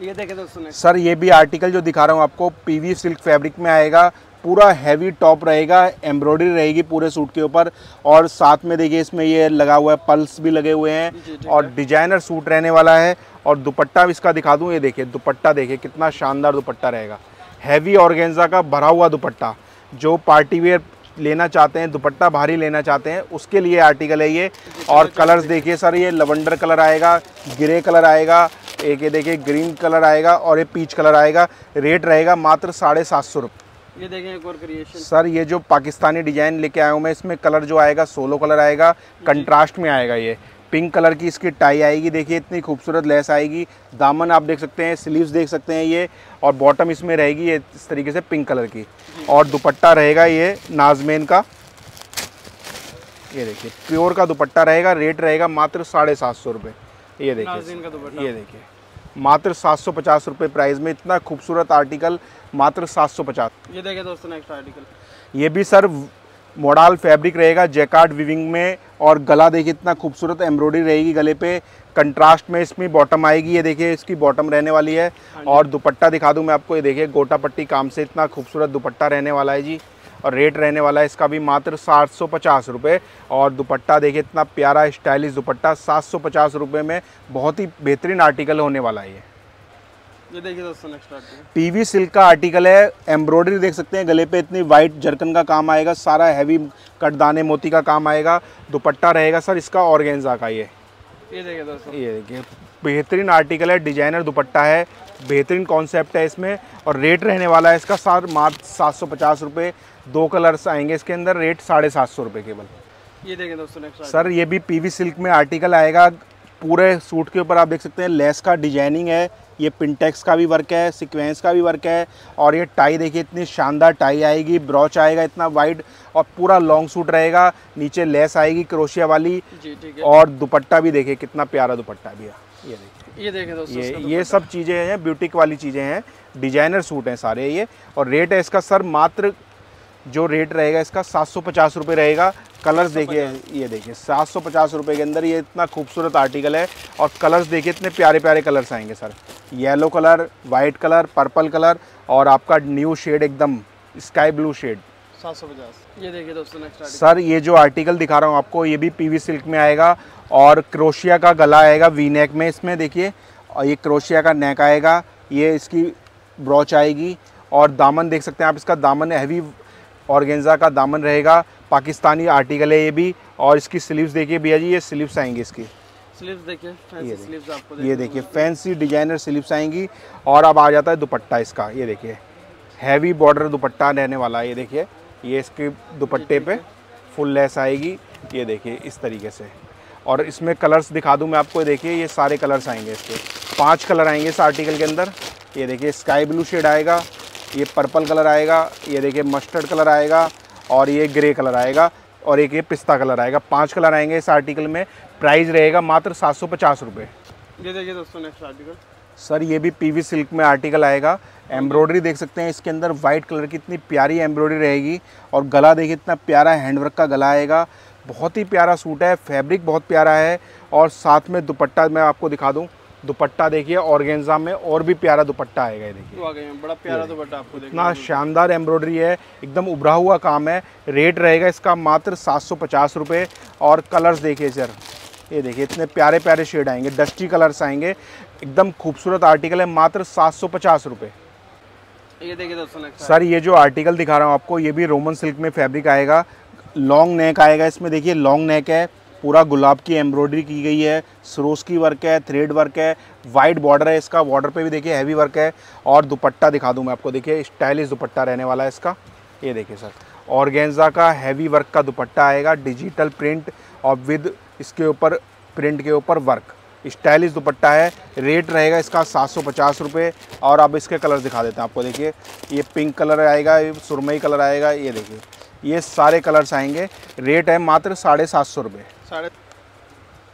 ये देखे दोस्तों सर ये भी आर्टिकल जो दिखा रहा हूँ आपको पीवी सिल्क फैब्रिक में आएगा। पूरा हैवी टॉप रहेगा एम्ब्रॉयडरी रहेगी पूरे सूट के ऊपर। और साथ में देखिए इसमें ये लगा हुआ है पल्स भी लगे हुए हैं। और डिज़ाइनर सूट रहने वाला है। और दुपट्टा भी इसका दिखा दूँ ये देखिए दुपट्टा देखिए कितना शानदार दुपट्टा रहेगा। हैवी ऑर्गेन्जा का भरा हुआ दुपट्टा जो पार्टी वेयर लेना चाहते हैं दुपट्टा भारी लेना चाहते हैं उसके लिए आर्टिकल है ये। और कलर्स देखिए सर ये लवेंडर कलर आएगा ग्रे कलर आएगा एक ये देखिए ग्रीन कलर आएगा और ये पीच कलर आएगा। रेट रहेगा मात्र साढ़े सात सौ रुपये ये देखें एक और क्रिएशन सर ये जो पाकिस्तानी डिज़ाइन लेके आया हूँ मैं इसमें कलर जो आएगा सोलो कलर आएगा कंट्रास्ट में आएगा ये। पिंक कलर की इसकी टाई आएगी। देखिए इतनी खूबसूरत लेस आएगी। दामन आप देख सकते हैं स्लीव्स देख सकते हैं ये और बॉटम इसमें रहेगी ये इस तरीके से पिंक कलर की। और दुपट्टा रहेगा ये नाजमेन का। ये देखिए प्योर का दुपट्टा रहेगा रेट रहेगा मात्र साढ़े सात सौ रुपये ये देखिए ये देखिए मात्र सात सौ पचास रुपये प्राइस में इतना खूबसूरत आर्टिकल मात्र सात सौ पचास। ये देखिए दोस्तों नेक्स्ट आर्टिकल ये भी सर मोडाल फैब्रिक रहेगा जैकार्ड विविंग में और गला देखिए इतना खूबसूरत एम्ब्रॉयडरी रहेगी गले पे। कंट्रास्ट में इसमें बॉटम आएगी ये देखिए इसकी बॉटम रहने वाली है। और दुपट्टा दिखा दूँ मैं आपको ये देखिए गोटा पट्टी काम से इतना खूबसूरत दुपट्टा रहने वाला है जी। और रेट रहने वाला है इसका भी मात्र सात सौ पचास रुपये और दुपट्टा देखिए इतना प्यारा स्टाइलिश दुपट्टा सात सौ पचास रुपये में बहुत ही बेहतरीन आर्टिकल होने वाला है ये। ये देखिए दोस्तों नेक्स्ट आर्टिकल पीवी सिल्क का आर्टिकल है एम्ब्रॉयडरी देख सकते हैं गले पे इतनी वाइट जरकन का काम आएगा सारा हैवी कटदाने मोती का काम आएगा दुपट्टा रहेगा सर इसका ऑर्गेन्जा का ये। ये देखिए दोस्तों। ये देखिए बेहतरीन आर्टिकल है डिज़ाइनर दुपट्टा है बेहतरीन कॉन्सेप्ट है इसमें और रेट रहने वाला है इसका सर मात्र सात सौ पचास रुपये दो कलर्स आएँगे इसके अंदर रेट साढ़े सात सौ रुपये केवल। ये देखिए दोस्तों नेक्स्ट सर ये भी पीवी सिल्क में आर्टिकल आएगा पूरे सूट के ऊपर आप देख सकते हैं लेस का डिज़ाइनिंग है ये पिंटेक्स का भी वर्क है सिक्वेंस का भी वर्क है और ये टाई देखिए इतनी शानदार टाई आएगी ब्रॉच आएगा इतना वाइड और पूरा लॉन्ग सूट रहेगा नीचे लेस आएगी क्रोशिया वाली जी ठीक है। और दुपट्टा भी देखिए कितना प्यारा दुपट्टा भी है। ये देखिए। ये देखें दोस्तों ये ये सब चीज़ें हैं ब्यूटिक वाली चीज़ें हैं डिज़ाइनर सूट हैं सारे ये और रेट है इसका सर मात्र जो रेट रहेगा इसका सात सौ पचास रुपये रहेगा। कलर्स देखिए ये देखिए सात सौ पचास रुपये के अंदर ये इतना खूबसूरत आर्टिकल है और कलर्स देखिए इतने प्यारे प्यारे कलर्स आएँगे sir. Yellow colour white colour purple colour और आपका न्यू शेड एकदम स्काई ब्लू शेड। सात सौ पचास। ये देखिए दोस्तों नेक्स्ट सर ये जो आर्टिकल दिखा रहा हूँ आपको ये भी पीवी सिल्क में आएगा और क्रोशिया का गला आएगा वी नेक में इसमें देखिए। और ये क्रोशिया का नेक आएगा ये इसकी ब्रॉच आएगी और दामन देख सकते हैं आप इसका दामन हैवी ऑर्गेन्जा का दामन रहेगा। पाकिस्तानी आर्टिकल है ये भी और इसकी स्लीव्स देखिए भैया जी ये स्लीव्स आएँगी इसकी। स्लीव्स देखिए फैंसी स्लीव्स आपको ये देखिए फैंसी डिज़ाइनर स्लीव्स आएँगी और अब आ जाता है दुपट्टा इसका ये देखिए। हैवी बॉर्डर दुपट्टा रहने वाला है ये देखिए ये इसके दुपट्टे पे फुल लेस आएगी ये देखिए इस तरीके से। और इसमें कलर्स दिखा दूँ मैं आपको देखिए ये सारे कलर्स आएँगे इसके। पाँच कलर आएँगे इस आर्टिकल के अंदर। ये देखिए स्काई ब्लू शेड आएगा ये पर्पल कलर आएगा ये देखिए मस्टर्ड कलर आएगा और ये ग्रे कलर आएगा और एक ये पिस्ता कलर आएगा। पाँच कलर आएँगे इस आर्टिकल में प्राइस रहेगा मात्र सात सौ पचास रुपये ये देखिए दोस्तों नेक्स्ट आर्टिकल सर ये भी पीवी सिल्क में आर्टिकल आएगा। एम्ब्रॉयडरी देख सकते हैं इसके अंदर वाइट कलर की इतनी प्यारी एम्ब्रॉयडरी रहेगी और गला देखिए इतना प्यारा हैंडवर्क का गला आएगा। बहुत ही प्यारा सूट है फैब्रिक बहुत प्यारा है और साथ में दुपट्टा मैं आपको दिखा दूँ। दुपट्टा देखिए ऑर्गेन्जा में और भी प्यारा दुपट्टा आएगा ये देखिए। तो आ बड़ा प्यारा दुपट्टा आपको इतना शानदार एम्ब्रॉयडरी है एकदम उभरा हुआ काम है। रेट रहेगा इसका मात्र सात सौ पचास रुपये और कलर्स देखिए सर ये देखिए इतने प्यारे प्यारे शेड आएँगे डस्टी कलर्स आएँगे एकदम खूबसूरत आर्टिकल है मात्र सात सौ पचास रुपये ये देखिए दोस्तों सर ये जो आर्टिकल दिखा रहा हूँ आपको ये भी रोमन सिल्क में फैब्रिक आएगा लॉन्ग नेक आएगा इसमें देखिए लॉन्ग नेक है पूरा गुलाब की एम्ब्रॉयडरी की गई है सरोस की वर्क है थ्रेड वर्क है वाइट बॉर्डर है इसका बॉर्डर पे भी देखिए हैवी वर्क है और दुपट्टा दिखा दूँ मैं आपको देखिए स्टाइलिश दुपट्टा रहने वाला है इसका। ये देखिए सर ऑर्गेन्जा का हैवी वर्क का दुपट्टा आएगा डिजिटल प्रिंट और विद इसके ऊपर प्रिंट के ऊपर वर्क स्टाइलिश दुपट्टा है रेट रहेगा इसका सात सौ पचास रुपये और अब इसके कलर दिखा देते हैं आपको देखिए। ये पिंक कलर आएगा ये सुरमई कलर आएगा ये देखिए। ये सारे कलर्स आएँगे। रेट है मात्र साढ़े सात सौ रुपये साढ़े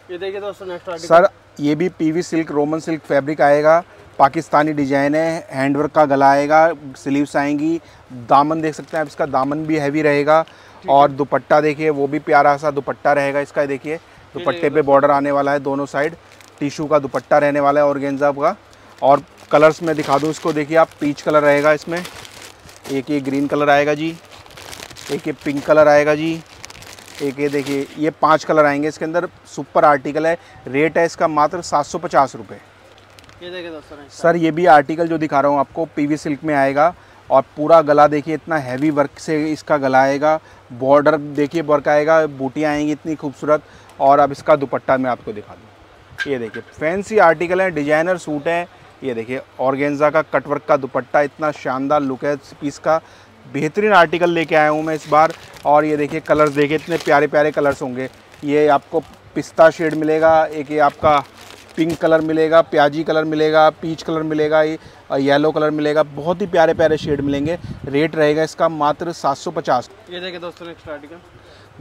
ये देखिए दोस्तों नेक्स्ट सर ये भी PV silk Roman silk fabric आएगा। पाकिस्तानी डिज़ाइन है हैंडवर्क का गला आएगा स्लीव्स आएँगी। दामन देख सकते हैं आप इसका दामन भी हैवी रहेगा। और दुपट्टा देखिए वो भी प्यारा सा दुपट्टा रहेगा इसका देखिए। दुपट्टे पे बॉर्डर आने वाला है दोनों साइड टिशू का दुपट्टा रहने वाला है ऑर्गेन्जा का. और कलर्स में दिखा दूँ इसको देखिए आप पीच कलर रहेगा इसमें. एक ये ग्रीन कलर आएगा जी. एक ये पिंक कलर आएगा जी. एक ये देखिए ये पाँच कलर आएँगे इसके अंदर. सुपर आर्टिकल है. रेट है इसका मात्र सात सौ पचास रुपये सर ये भी आर्टिकल जो दिखा रहा हूँ आपको पीवी सिल्क में आएगा. और पूरा गला देखिए इतना हैवी वर्क से इसका गला आएगा. बॉर्डर देखिए वर्क आएगा. बूटियाँ आएँगी इतनी खूबसूरत. और अब इसका दुपट्टा मैं आपको दिखा दूँ। ये देखिए फैंसी आर्टिकल है डिज़ाइनर सूट है। ये देखिए ऑर्गेन्जा का कटवर्क का दुपट्टा इतना शानदार लुक है पीस का। बेहतरीन आर्टिकल लेके आया हूँ मैं इस बार। और ये देखिए कलर्स देखिए इतने प्यारे प्यारे कलर्स होंगे। ये आपको पिस्ता शेड मिलेगा एक ये आपका पिंक कलर मिलेगा प्याजी कलर मिलेगा पीच कलर मिलेगा ये येलो कलर मिलेगा। बहुत ही प्यारे प्यारे शेड मिलेंगे। रेट रहेगा इसका मात्र सात सौ पचास। ये देखिए दोस्तों नेक्स्ट आर्टिकल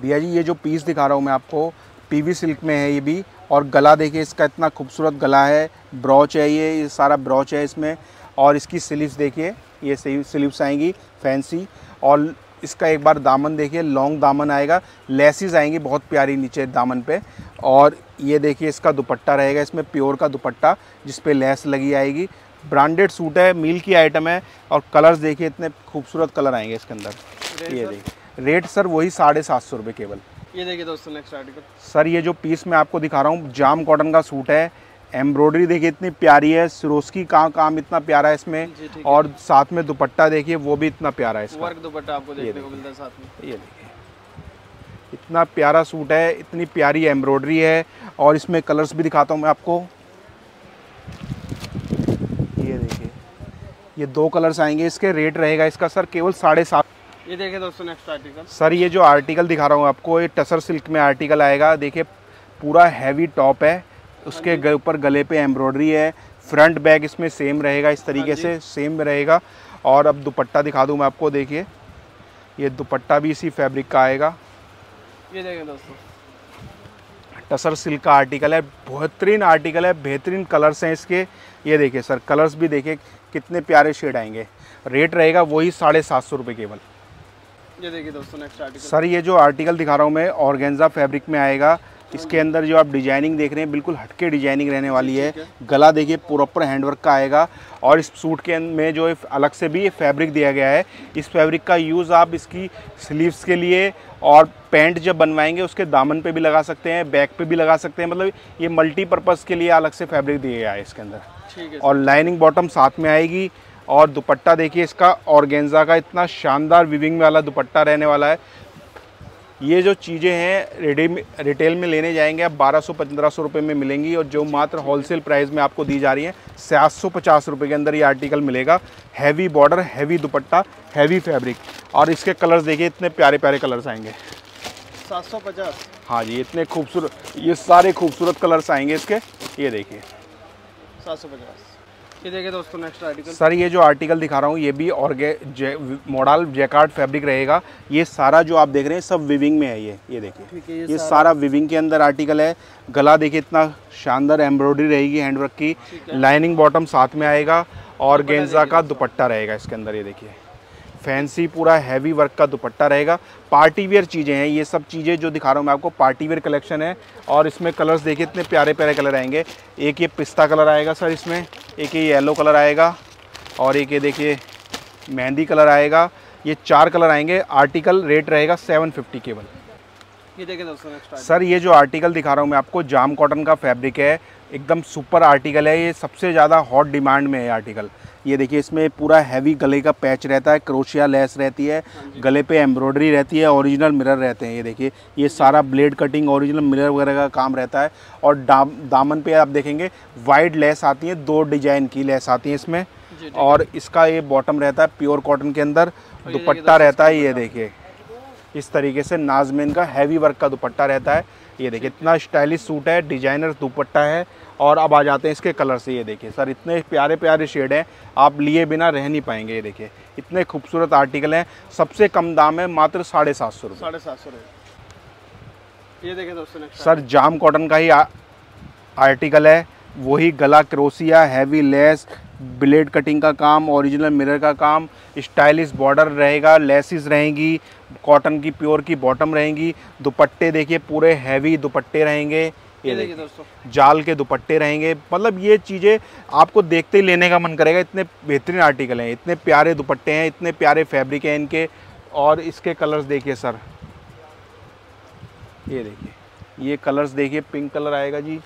भैया जी ये जो पीस दिखा रहा हूँ मैं आपको पीवी सिल्क में है ये भी और गला देखिए इसका इतना खूबसूरत गला है ब्रॉच है ये ये सारा ब्रॉच है इसमें और इसकी स्लीव्स देखिए ये स्लीव्स आएँगी फैंसी और इसका एक बार दामन देखिए लॉन्ग दामन आएगा लेसिस आएँगी बहुत प्यारी नीचे दामन पे और ये देखिए इसका दुपट्टा रहेगा इसमें प्योर का दुपट्टा जिस पे लेस लगी आएगी। ब्रांडेड सूट है मील की आइटम है और कलर्स देखिए इतने खूबसूरत कलर आएँगे इसके अंदर। ये देखिए रेट सर वही साढ़े सात सौ रुपये केवल। ये देखिए दोस्तों नेक्स्ट आर्टिकल सर ये जो पीस मैं आपको दिखा रहा हूँ जाम कॉटन का सूट है। एम्ब्रॉयडरी देखिए इतनी प्यारी है। सिरोस्की का काम इतना प्यारा है इसमें। और साथ में दुपट्टा देखिए वो भी इतना प्यारा है इसका। वर्क दुपट्टा आपको देखने को मिलता है साथ में। ये देखिए। इतना प्यारा सूट है इतनी प्यारी एम्ब्रॉयडरी है। और इसमें कलर्स भी दिखाता हूँ मैं आपको। ये देखिए। ये दो कलर्स आएँगे। इसके रेट रहेगा इसका सर केवल साढ़े सात ये देखिए दोस्तों नेक्स्ट आर्टिकल सर ये जो आर्टिकल दिखा रहा हूँ आपको ये टसर सिल्क में आर्टिकल आएगा। देखिए पूरा हैवी टॉप है। उसके ऊपर गले पे एम्ब्रॉयडरी है। फ्रंट बैग इसमें सेम रहेगा इस तरीके हाँ से सेम रहेगा। और अब दुपट्टा दिखा दूँ मैं आपको देखिए। ये दुपट्टा भी इसी फैब्रिक का आएगा। ये देखें दोस्तों। टसर सिल्क का आर्टिकल है। बेहतरीन आर्टिकल है बेहतरीन कलर्स हैं इसके। ये देखिए सर कलर्स भी देखिए कितने प्यारे शेड आएँगे। रेट रहेगा वही साढ़े सात सौ रुपये केवल। ये देखिए दोस्तों नेक्स्ट आर्टिकल सर ये जो आर्टिकल दिखा रहा हूँ मैं ऑर्गेन्जा फैब्रिक में आएगा। इसके अंदर जो आप डिज़ाइनिंग देख रहे हैं बिल्कुल हटके डिज़ाइनिंग रहने वाली है। गला देखिए प्रॉपर हैंडवर्क का आएगा। और इस सूट के में जो अलग से भी फैब्रिक दिया गया है इस फैब्रिक का यूज़ आप इसकी स्लीव्स के लिए और पैंट जब बनवाएँगे उसके दामन पे भी लगा सकते हैं बैक पे भी लगा सकते हैं। मतलब ये मल्टीपर्पज़ के लिए अलग से फैब्रिक दिया गया है इसके अंदर। और लाइनिंग बॉटम साथ में आएगी। और दुपट्टा देखिए इसका और का इतना शानदार विविंग वाला दुपट्टा रहने वाला है। ये जो चीज़ें हैं रेडी रिटेल में लेने जाएँगे आप बारह सौ पंद्रह सौ रुपये में मिलेंगी और जो मात्र होलसेल प्राइस में आपको दी जा रही हैं सात सौ पचास रुपये के अंदर ये आर्टिकल मिलेगा। Heavy border heavy dupatta heavy fabric और इसके कलर्स देखिए इतने प्यारे प्यारे कलर्स आएँगे। सात सौ पचास? हाँ जी इतने खूबसूरत ये सारे खूबसूरत कलर्स आएँगे इसके। ये देखिए। सात सौ पचास। ये देखिए दोस्तों नेक्स्ट आर्टिकल सर ये जो आर्टिकल दिखा रहा हूँ ये भी ऑर्गे मॉडल जैकार्ड फैब्रिक रहेगा। ये सारा जो आप देख रहे हैं सब विविंग में है ये। ये देखिए। ये, ये सारा विविंग के अंदर आर्टिकल है। गला देखिए इतना शानदार एम्ब्रॉयडरी रहेगी हैंडवर्क की। लाइनिंग बॉटम साथ में आएगा और गेंजा का दुपट्टा रहेगा इसके अंदर ये देखिए। फैंसी पूरा हैवी वर्क का दुपट्टा रहेगा। पार्टी वेयर चीज़ें हैं ये सब चीज़ें जो दिखा रहा हूँ मैं आपको पार्टी वेयर कलेक्शन है। और इसमें कलर्स देखिए इतने प्यारे प्यारे कलर आएँगे। एक ये पिस्ता कलर आएगा सर इसमें एक ये येलो कलर आएगा। और एक ये देखिए मेहंदी कलर आएगा। ये चार कलर आएँगे आर्टिकल रेट रहेगा सेवन फिफ्टी केवल। ये देखिए दोस्तों सर ये जो आर्टिकल दिखा रहा हूँ मैं आपको जाम कॉटन का फैब्रिक है। एकदम सुपर आर्टिकल है ये सबसे ज़्यादा हॉट डिमांड में है आर्टिकल ये देखिए इसमें पूरा हैवी गले का पैच रहता है क्रोशिया लेस रहती है गले पे एम्ब्रॉयडरी रहती है ओरिजिनल मिरर रहते हैं ये देखिए। ये सारा ब्लेड कटिंग ओरिजिनल मिरर वगैरह का काम रहता है और दाम दामन पे आप देखेंगे वाइड लेस आती है दो डिज़ाइन की लेस आती है इसमें। और इसका ये बॉटम रहता है प्योर कॉटन के अंदर दुपट्टा रहता है ये देखिए। इस तरीके से नाजमिन का हैवी वर्क का दुपट्टा रहता है। ये देखिए इतना स्टाइलिश सूट है डिज़ाइनर दुपट्टा है और अब आ जाते हैं इसके कलर से ये देखिए। सर इतने प्यारे प्यारे शेड हैं आप लिए बिना रह नहीं पाएँगे ये देखिए। इतने खूबसूरत आर्टिकल हैं सबसे कम दाम है मात्र साढ़े सात सौ रुपये साढ़े सात सौ रुपये ये देखिए दोस्तों सर जाम कॉटन का ही आर्टिकल है वही गला Croatia heavy lace blade cutting का काम ओरिजिनल मिरर का काम स्टाइलिश बॉर्डर रहेगा लेसिस रहेंगी कॉटन की प्योर की बॉटम रहेंगी दुपट्टे देखिए पूरे हैवी दुपट्टे रहेंगे। ये देखिए दोस्तों। जाल के दुपट्टे रहेंगे। मतलब ये चीज़ें आपको देखते ही लेने का मन करेगा। इतने बेहतरीन आर्टिकल हैं इतने प्यारे दुपट्टे हैं इतने प्यारे फैब्रिक हैं इनके। और इसके कलर्स देखिए सर। ये देखिए। ये कलर्स देखिए पिंक कलर आएगा जी।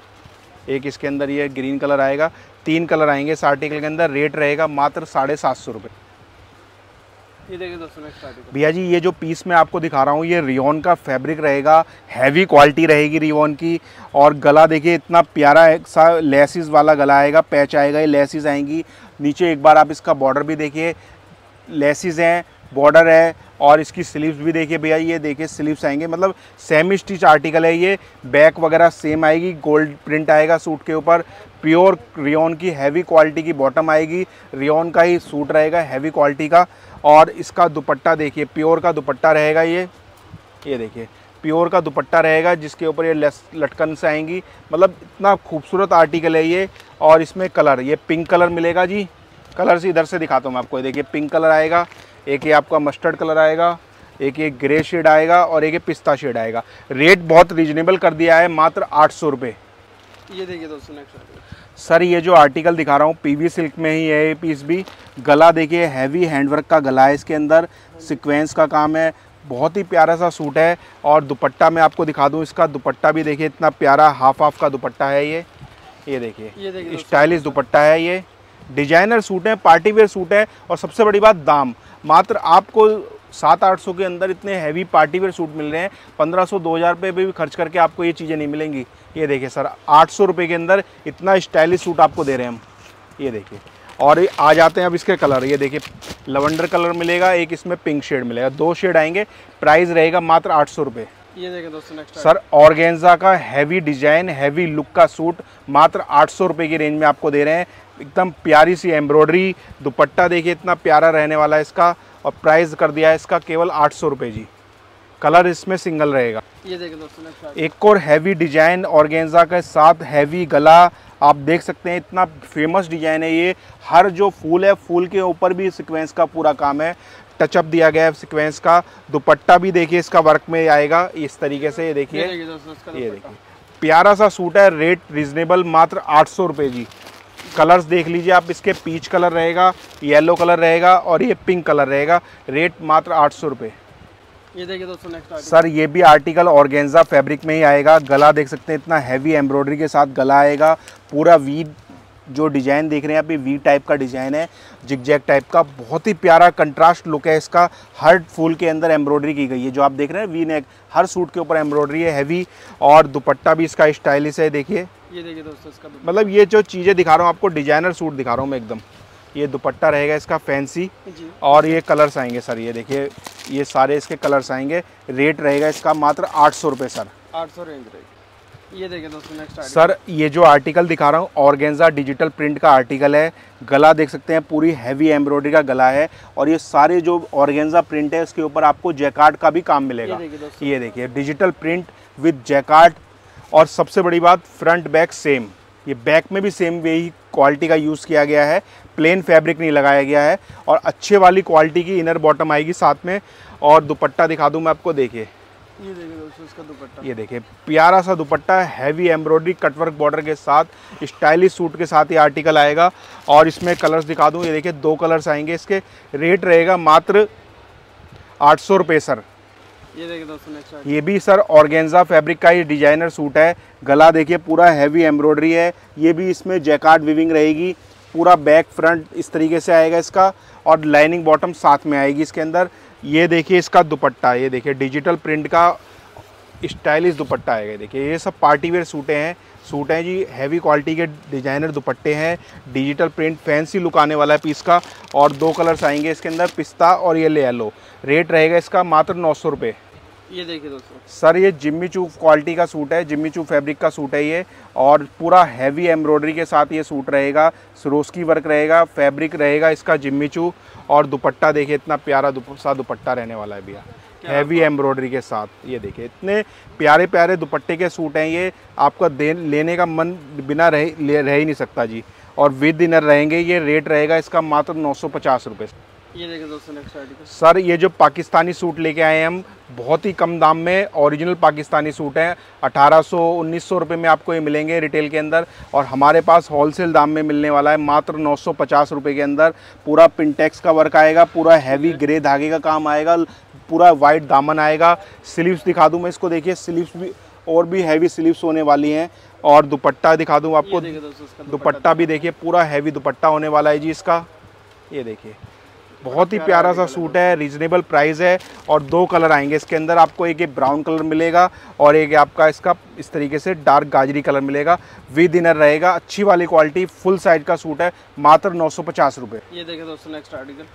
एक इसके अंदर ये ग्रीन कलर आएगा। तीन कलर आएँगे इस आर्टिकल के अंदर। रेट रहेगा मात्र साढ़े सात सौ रुपये ये देखिए भैया जी, ये जो पीस मैं आपको दिखा रहा हूँ, ये रियोन का फैब्रिक रहेगा हैवी क्वालिटी रहेगी रियोन की। और गला देखिए, इतना प्यारा सा लेसिस वाला गला आएगा पैच आएगा, ये लेसिस आएँगी। नीचे एक बार आप इसका बॉर्डर भी देखिए लेसिस हैं बॉर्डर है, और इसकी स्लीव्स भी देखिए भैया, ये देखिए स्लीव्स आएँगे। मतलब सेमी स्टिच आर्टिकल है ये बैक वगैरह सेम आएगी गोल्ड प्रिंट आएगा सूट के ऊपर। प्योर रियोन की हैवी क्वालिटी की बॉटम आएगी रियोन का ही सूट रहेगा हैवी क्वालिटी का। और इसका दुपट्टा देखिए, प्योर का दुपट्टा रहेगा ये। ये देखिए, प्योर का दुपट्टा रहेगा, जिसके ऊपर ये लस, लटकन से आएँगी। मतलब इतना खूबसूरत आर्टिकल है ये, और इसमें कलर, ये पिंक कलर मिलेगा जी। कलर से इधर से दिखाता हूँ मैं आपको। ये देखिए, पिंक कलर आएगा, एक ये आपका मस्टर्ड कलर आएगा, एक ये ग्रे शेड आएगा, और एक ये पिस्ता शेड आएगा। रेट बहुत रिजनेबल कर दिया है, मात्र आठ सौ रुपये ये देखिए दोस्तों नेक्स्ट सर ये जो आर्टिकल दिखा रहा हूँ पीवी सिल्क में ही है ये पीस भी। गला देखिए हैवी हैंडवर्क का गला है इसके अंदर। सीक्वेंस का काम है। बहुत ही प्यारा सा सूट है और दुपट्टा मैं आपको दिखा दूँ इसका दुपट्टा भी देखिए इतना प्यारा हाफ़ हाफ़ का दुपट्टा है ये। ये देखिए। स्टाइलिश दुपट्टा है ये। डिज़ाइनर सूट है पार्टी वेयर सूट है और सबसे बड़ी बात दाम। मात्र आपको सात आठ सौ के अंदर इतने हैवी पार्टी वेयर सूट मिल रहे हैं। पंद्रह सौ दो हज़ार रुपये भी खर्च करके आपको ये चीज़ें नहीं मिलेंगी। ये देखिए सर आठ सौ रुपये के अंदर इतना स्टाइलिश सूट आपको दे रहे हैं हम। ये देखिए। और आ जाते हैं अब इसके कलर ये देखिए लवेंडर कलर मिलेगा एक इसमें पिंक शेड मिलेगा। दो शेड आएँगे प्राइस रहेगा मात्र आठ सौ रुपये ये देखिए दोस्तों नेक्स्ट सर ऑर्गेन्जा का हैवी डिज़ाइन हैवी लुक का सूट मात्र आठ सौ रुपये की रेंज में आपको दे रहे हैं। एकदम प्यारी सी एम्ब्रॉयडरी दुपट्टा देखिए इतना प्यारा रहने वाला है इसका। और प्राइस कर दिया है इसका केवल आठ सौ रुपये जी। कलर इसमें सिंगल रहेगा। ये देखिए दोस्तों एक और हैवी डिज़ाइन ऑर्गेन्जा के साथ हैवी गला। आप देख सकते हैं इतना फ़ेमस डिज़ाइन है ये। हर जो फूल है फूल के ऊपर भी सिक्वेंस का पूरा काम है। टचअप दिया गया है सिक्वेंस का। दुपट्टा भी देखिए इसका वर्क में आएगा। इस तरीके से ये देखिए। ये देखिए प्यारा सा सूट है रेट रिजनेबल मात्र आठ सौ रुपये जी। कलर्स देख लीजिए आप इसके पीच कलर रहेगा येलो कलर रहेगा और ये पिंक कलर रहेगा। रेट मात्र आठ सौ रुपये ये देखिए दोस्तों नेक्स्ट सर ये भी आर्टिकल ऑर्गेन्जा फैब्रिक में ही आएगा। गला देख सकते हैं इतना हैवी एम्ब्रॉयडरी के साथ गला आएगा। पूरा वी जो डिज़ाइन देख रहे हैं आप ये वी टाइप का डिज़ाइन है। जिगजैग टाइप का बहुत ही प्यारा कंट्रास्ट लुक है इसका। हर फूल के अंदर एम्ब्रॉयडरी की गई है। जो आप देख रहे हैं वी नेक हर सूट के ऊपर एम्ब्रॉयडरी है हैवी और दुपट्टा भी इसका स्टाइलिश है देखिए। ये देखिए दोस्तों इसका। मतलब ये जो चीज़ें दिखा रहा हूँ आपको डिज़ाइनर सूट दिखा रहा हूँ मैं एकदम। ये दुपट्टा रहेगा इसका फैंसी जी। और ये कलर्स आएँगे सर ये देखिए ये सारे इसके कलर्स आएँगे। रेट रहेगा इसका मात्र आठ सौ रुपये सर। आठ सौ रेंज रहेगी। ये देखिए दोस्तों नेक्स्ट सर ये जो आर्टिकल दिखा रहा हूँ ऑर्गेन्जा डिजिटल प्रिंट का आर्टिकल है। गला देख सकते हैं पूरी हैवी एम्ब्रॉयडरी का गला है और ये सारे जो ऑर्गेन्जा प्रिंट है उसके ऊपर आपको जैकार्ड का भी काम मिलेगा। ये देखिए ये देखिए डिजिटल प्रिंट विद जैकार्ड और सबसे बड़ी बात फ्रंट बैक सेम ये बैक में भी सेम वही क्वालिटी का यूज़ किया गया है। प्लेन फैब्रिक नहीं लगाया गया है और अच्छे वाली क्वालिटी की इनर बॉटम आएगी साथ में। और दुपट्टा दिखा दूँ मैं आपको देखिए। ये देखिए दोस्तों इसका दुपट्टा। ये देखिए प्यारा सा dupatta heavy embroidery cutwork border के साथ स्टाइलिश सूट के साथ ये आर्टिकल आएगा। और इसमें कलर्स दिखा दूँ ये देखिए दो कलर्स आएँगे इसके। रेट रहेगा मात्र आठ सौ रुपये सर ये देखिए दोस्तों ये भी सर ऑर्गेन्जा फैब्रिक का ये डिज़ाइनर सूट है। गला देखिए, पूरा हैवी एम्ब्रॉयडरी है। ये भी इसमें जैकार्ड विविंग रहेगी। पूरा बैक फ्रंट इस तरीके से आएगा इसका और लाइनिंग बॉटम साथ में आएगी इसके अंदर। ये देखिए इसका दुपट्टा, ये देखिए डिजिटल प्रिंट का स्टाइलिश दुपट्टा आएगा। देखिए, ये सब पार्टी वेयर सूटें हैं। सूट हैं जी हैवी क्वालिटी के डिज़ाइनर दुपट्टे हैं। डिजिटल प्रिंट फैंसी लुक आने वाला है पीस का और दो कलर्स आएँगे इसके अंदर, पिस्ता और ये येलो रेट रहेगा इसका मात्र नौ सौ रुपये ये देखिए दोस्तों। सर ये जिम्मी चू क्वालिटी का सूट है जिम्मी चू फैब्रिक का सूट है ये और पूरा हैवी एम्ब्रॉयडरी के साथ ये सूट रहेगा सरोस्की वर्क रहेगा फैब्रिक रहेगा इसका जिम्मी चू और दुपट्टा देखिए इतना प्यारा दुप, सा दुपट्टा रहने वाला है भैया। हैवी एम्ब्रॉयडरी के साथ ये देखिए इतने प्यारे प्यारे दुपट्टे के सूट हैं ये आपका दे लेने का मन बिना रह रह ही नहीं सकता जी। और विद इनर रहेंगे ये रेट रहेगा इसका मात्र नौ सौ पचास रुपये ये देखिए दोस्तों नेक्स्ट आर्टिकल सर ये जो पाकिस्तानी सूट लेके आए हैं हम बहुत ही कम दाम में ओरिजिनल पाकिस्तानी सूट हैं। 1800 1900 रुपए में आपको ये मिलेंगे रिटेल के अंदर और हमारे पास होलसेल दाम में मिलने वाला है मात्र 950 रुपए के अंदर। पूरा पिंटेक्स का वर्क आएगा पूरा हैवी ग्रे धागे का काम आएगा पूरा वाइट दामन आएगा। स्लीव्स दिखा दूँ मैं इसको देखिए स्लीव्स भी और भी हैवी स्लीव्स होने वाली हैं। और दुपट्टा दिखा दूँ आपको दुपट्टा भी देखिए पूरा हैवी दुपट्टा होने वाला है जी इसका। ये देखिए बहुत ही प्यारा सा सूट है रीजनेबल प्राइस है और दो कलर आएँगे इसके अंदर। आपको एक ये ब्राउन कलर मिलेगा और एक आपका इसका इस तरीके से डार्क गाजरी कलर मिलेगा। विद इनर रहेगा अच्छी वाली क्वालिटी फुल साइज़ का सूट है मात्र नौ सौ पचास रुपये ये देखिए दोस्तों नेक्स्ट आर्टिकल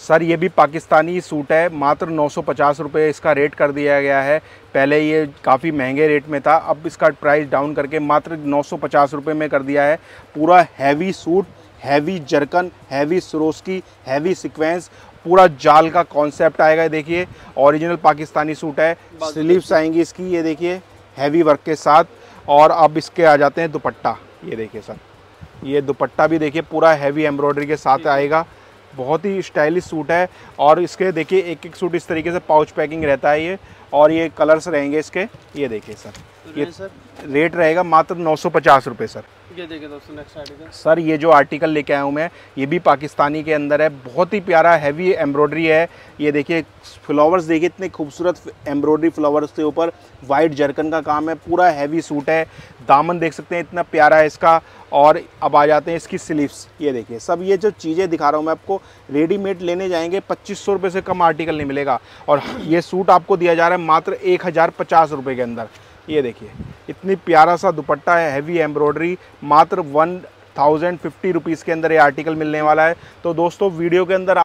सर ये भी पाकिस्तानी सूट है मात्र नौ सौ पचास रुपये इसका रेट कर दिया गया है। पहले ये काफ़ी महँगे रेट में था अब इसका प्राइस डाउन करके मात्र नौ सौ पचास रुपये में कर दिया है। पूरा heavy suit heavy zircon heavy Swarovski heavy sequins पूरा जाल का कॉन्सेप्ट आएगा ये देखिए। ओरिजिनल पाकिस्तानी सूट है। स्लीव्स आएँगी इसकी ये देखिए हैवी वर्क के साथ। और अब इसके आ जाते हैं दुपट्टा। ये देखिए सर। ये दुपट्टा भी देखिए पूरा हैवी एम्ब्रॉयडरी के साथ आएगा। बहुत ही स्टाइलिश सूट है। और इसके देखिए एक एक सूट इस तरीके से पाउच पैकिंग रहता है ये। और ये कलर्स रहेंगे इसके। ये देखिए सर। ये सर? रेट रहेगा मात्र नौ सौ पचास रुपये सर। ये देखिए दोस्तों नेक्स्ट आर्टिकल सर, ये जो आर्टिकल लेके आया हूँ मैं, ये भी पाकिस्तानी के अंदर है। बहुत ही प्यारा हैवी एम्ब्रॉयडरी है। ये देखिए फ्लावर्स देखिए, इतने खूबसूरत एम्ब्रॉयडरी फ्लावर्स के ऊपर। वाइट जर्कन का काम है, पूरा हैवी सूट है। दामन देख सकते हैं, इतना प्यारा है इसका। और अब आ जाते हैं इसकी स्लीव्स ये देखिए, सब ये जो चीज़ें दिखा रहा हूँ मैं आपको रेडीमेड लेने जाएँगे, पच्चीस सौ से कम आर्टिकल नहीं मिलेगा। और ये सूट आपको दिया जा रहा है मात्र एक हज़ार पचास रुपये के अंदर। ये देखिए, इतनी प्यारा सा दुपट्टा है हैवी एम्ब्रॉयडरी मात्र वन थाउज़ेंड फिफ्टी रुपीज़ के अंदर ये आर्टिकल मिलने वाला है। तो दोस्तों वीडियो के अंदर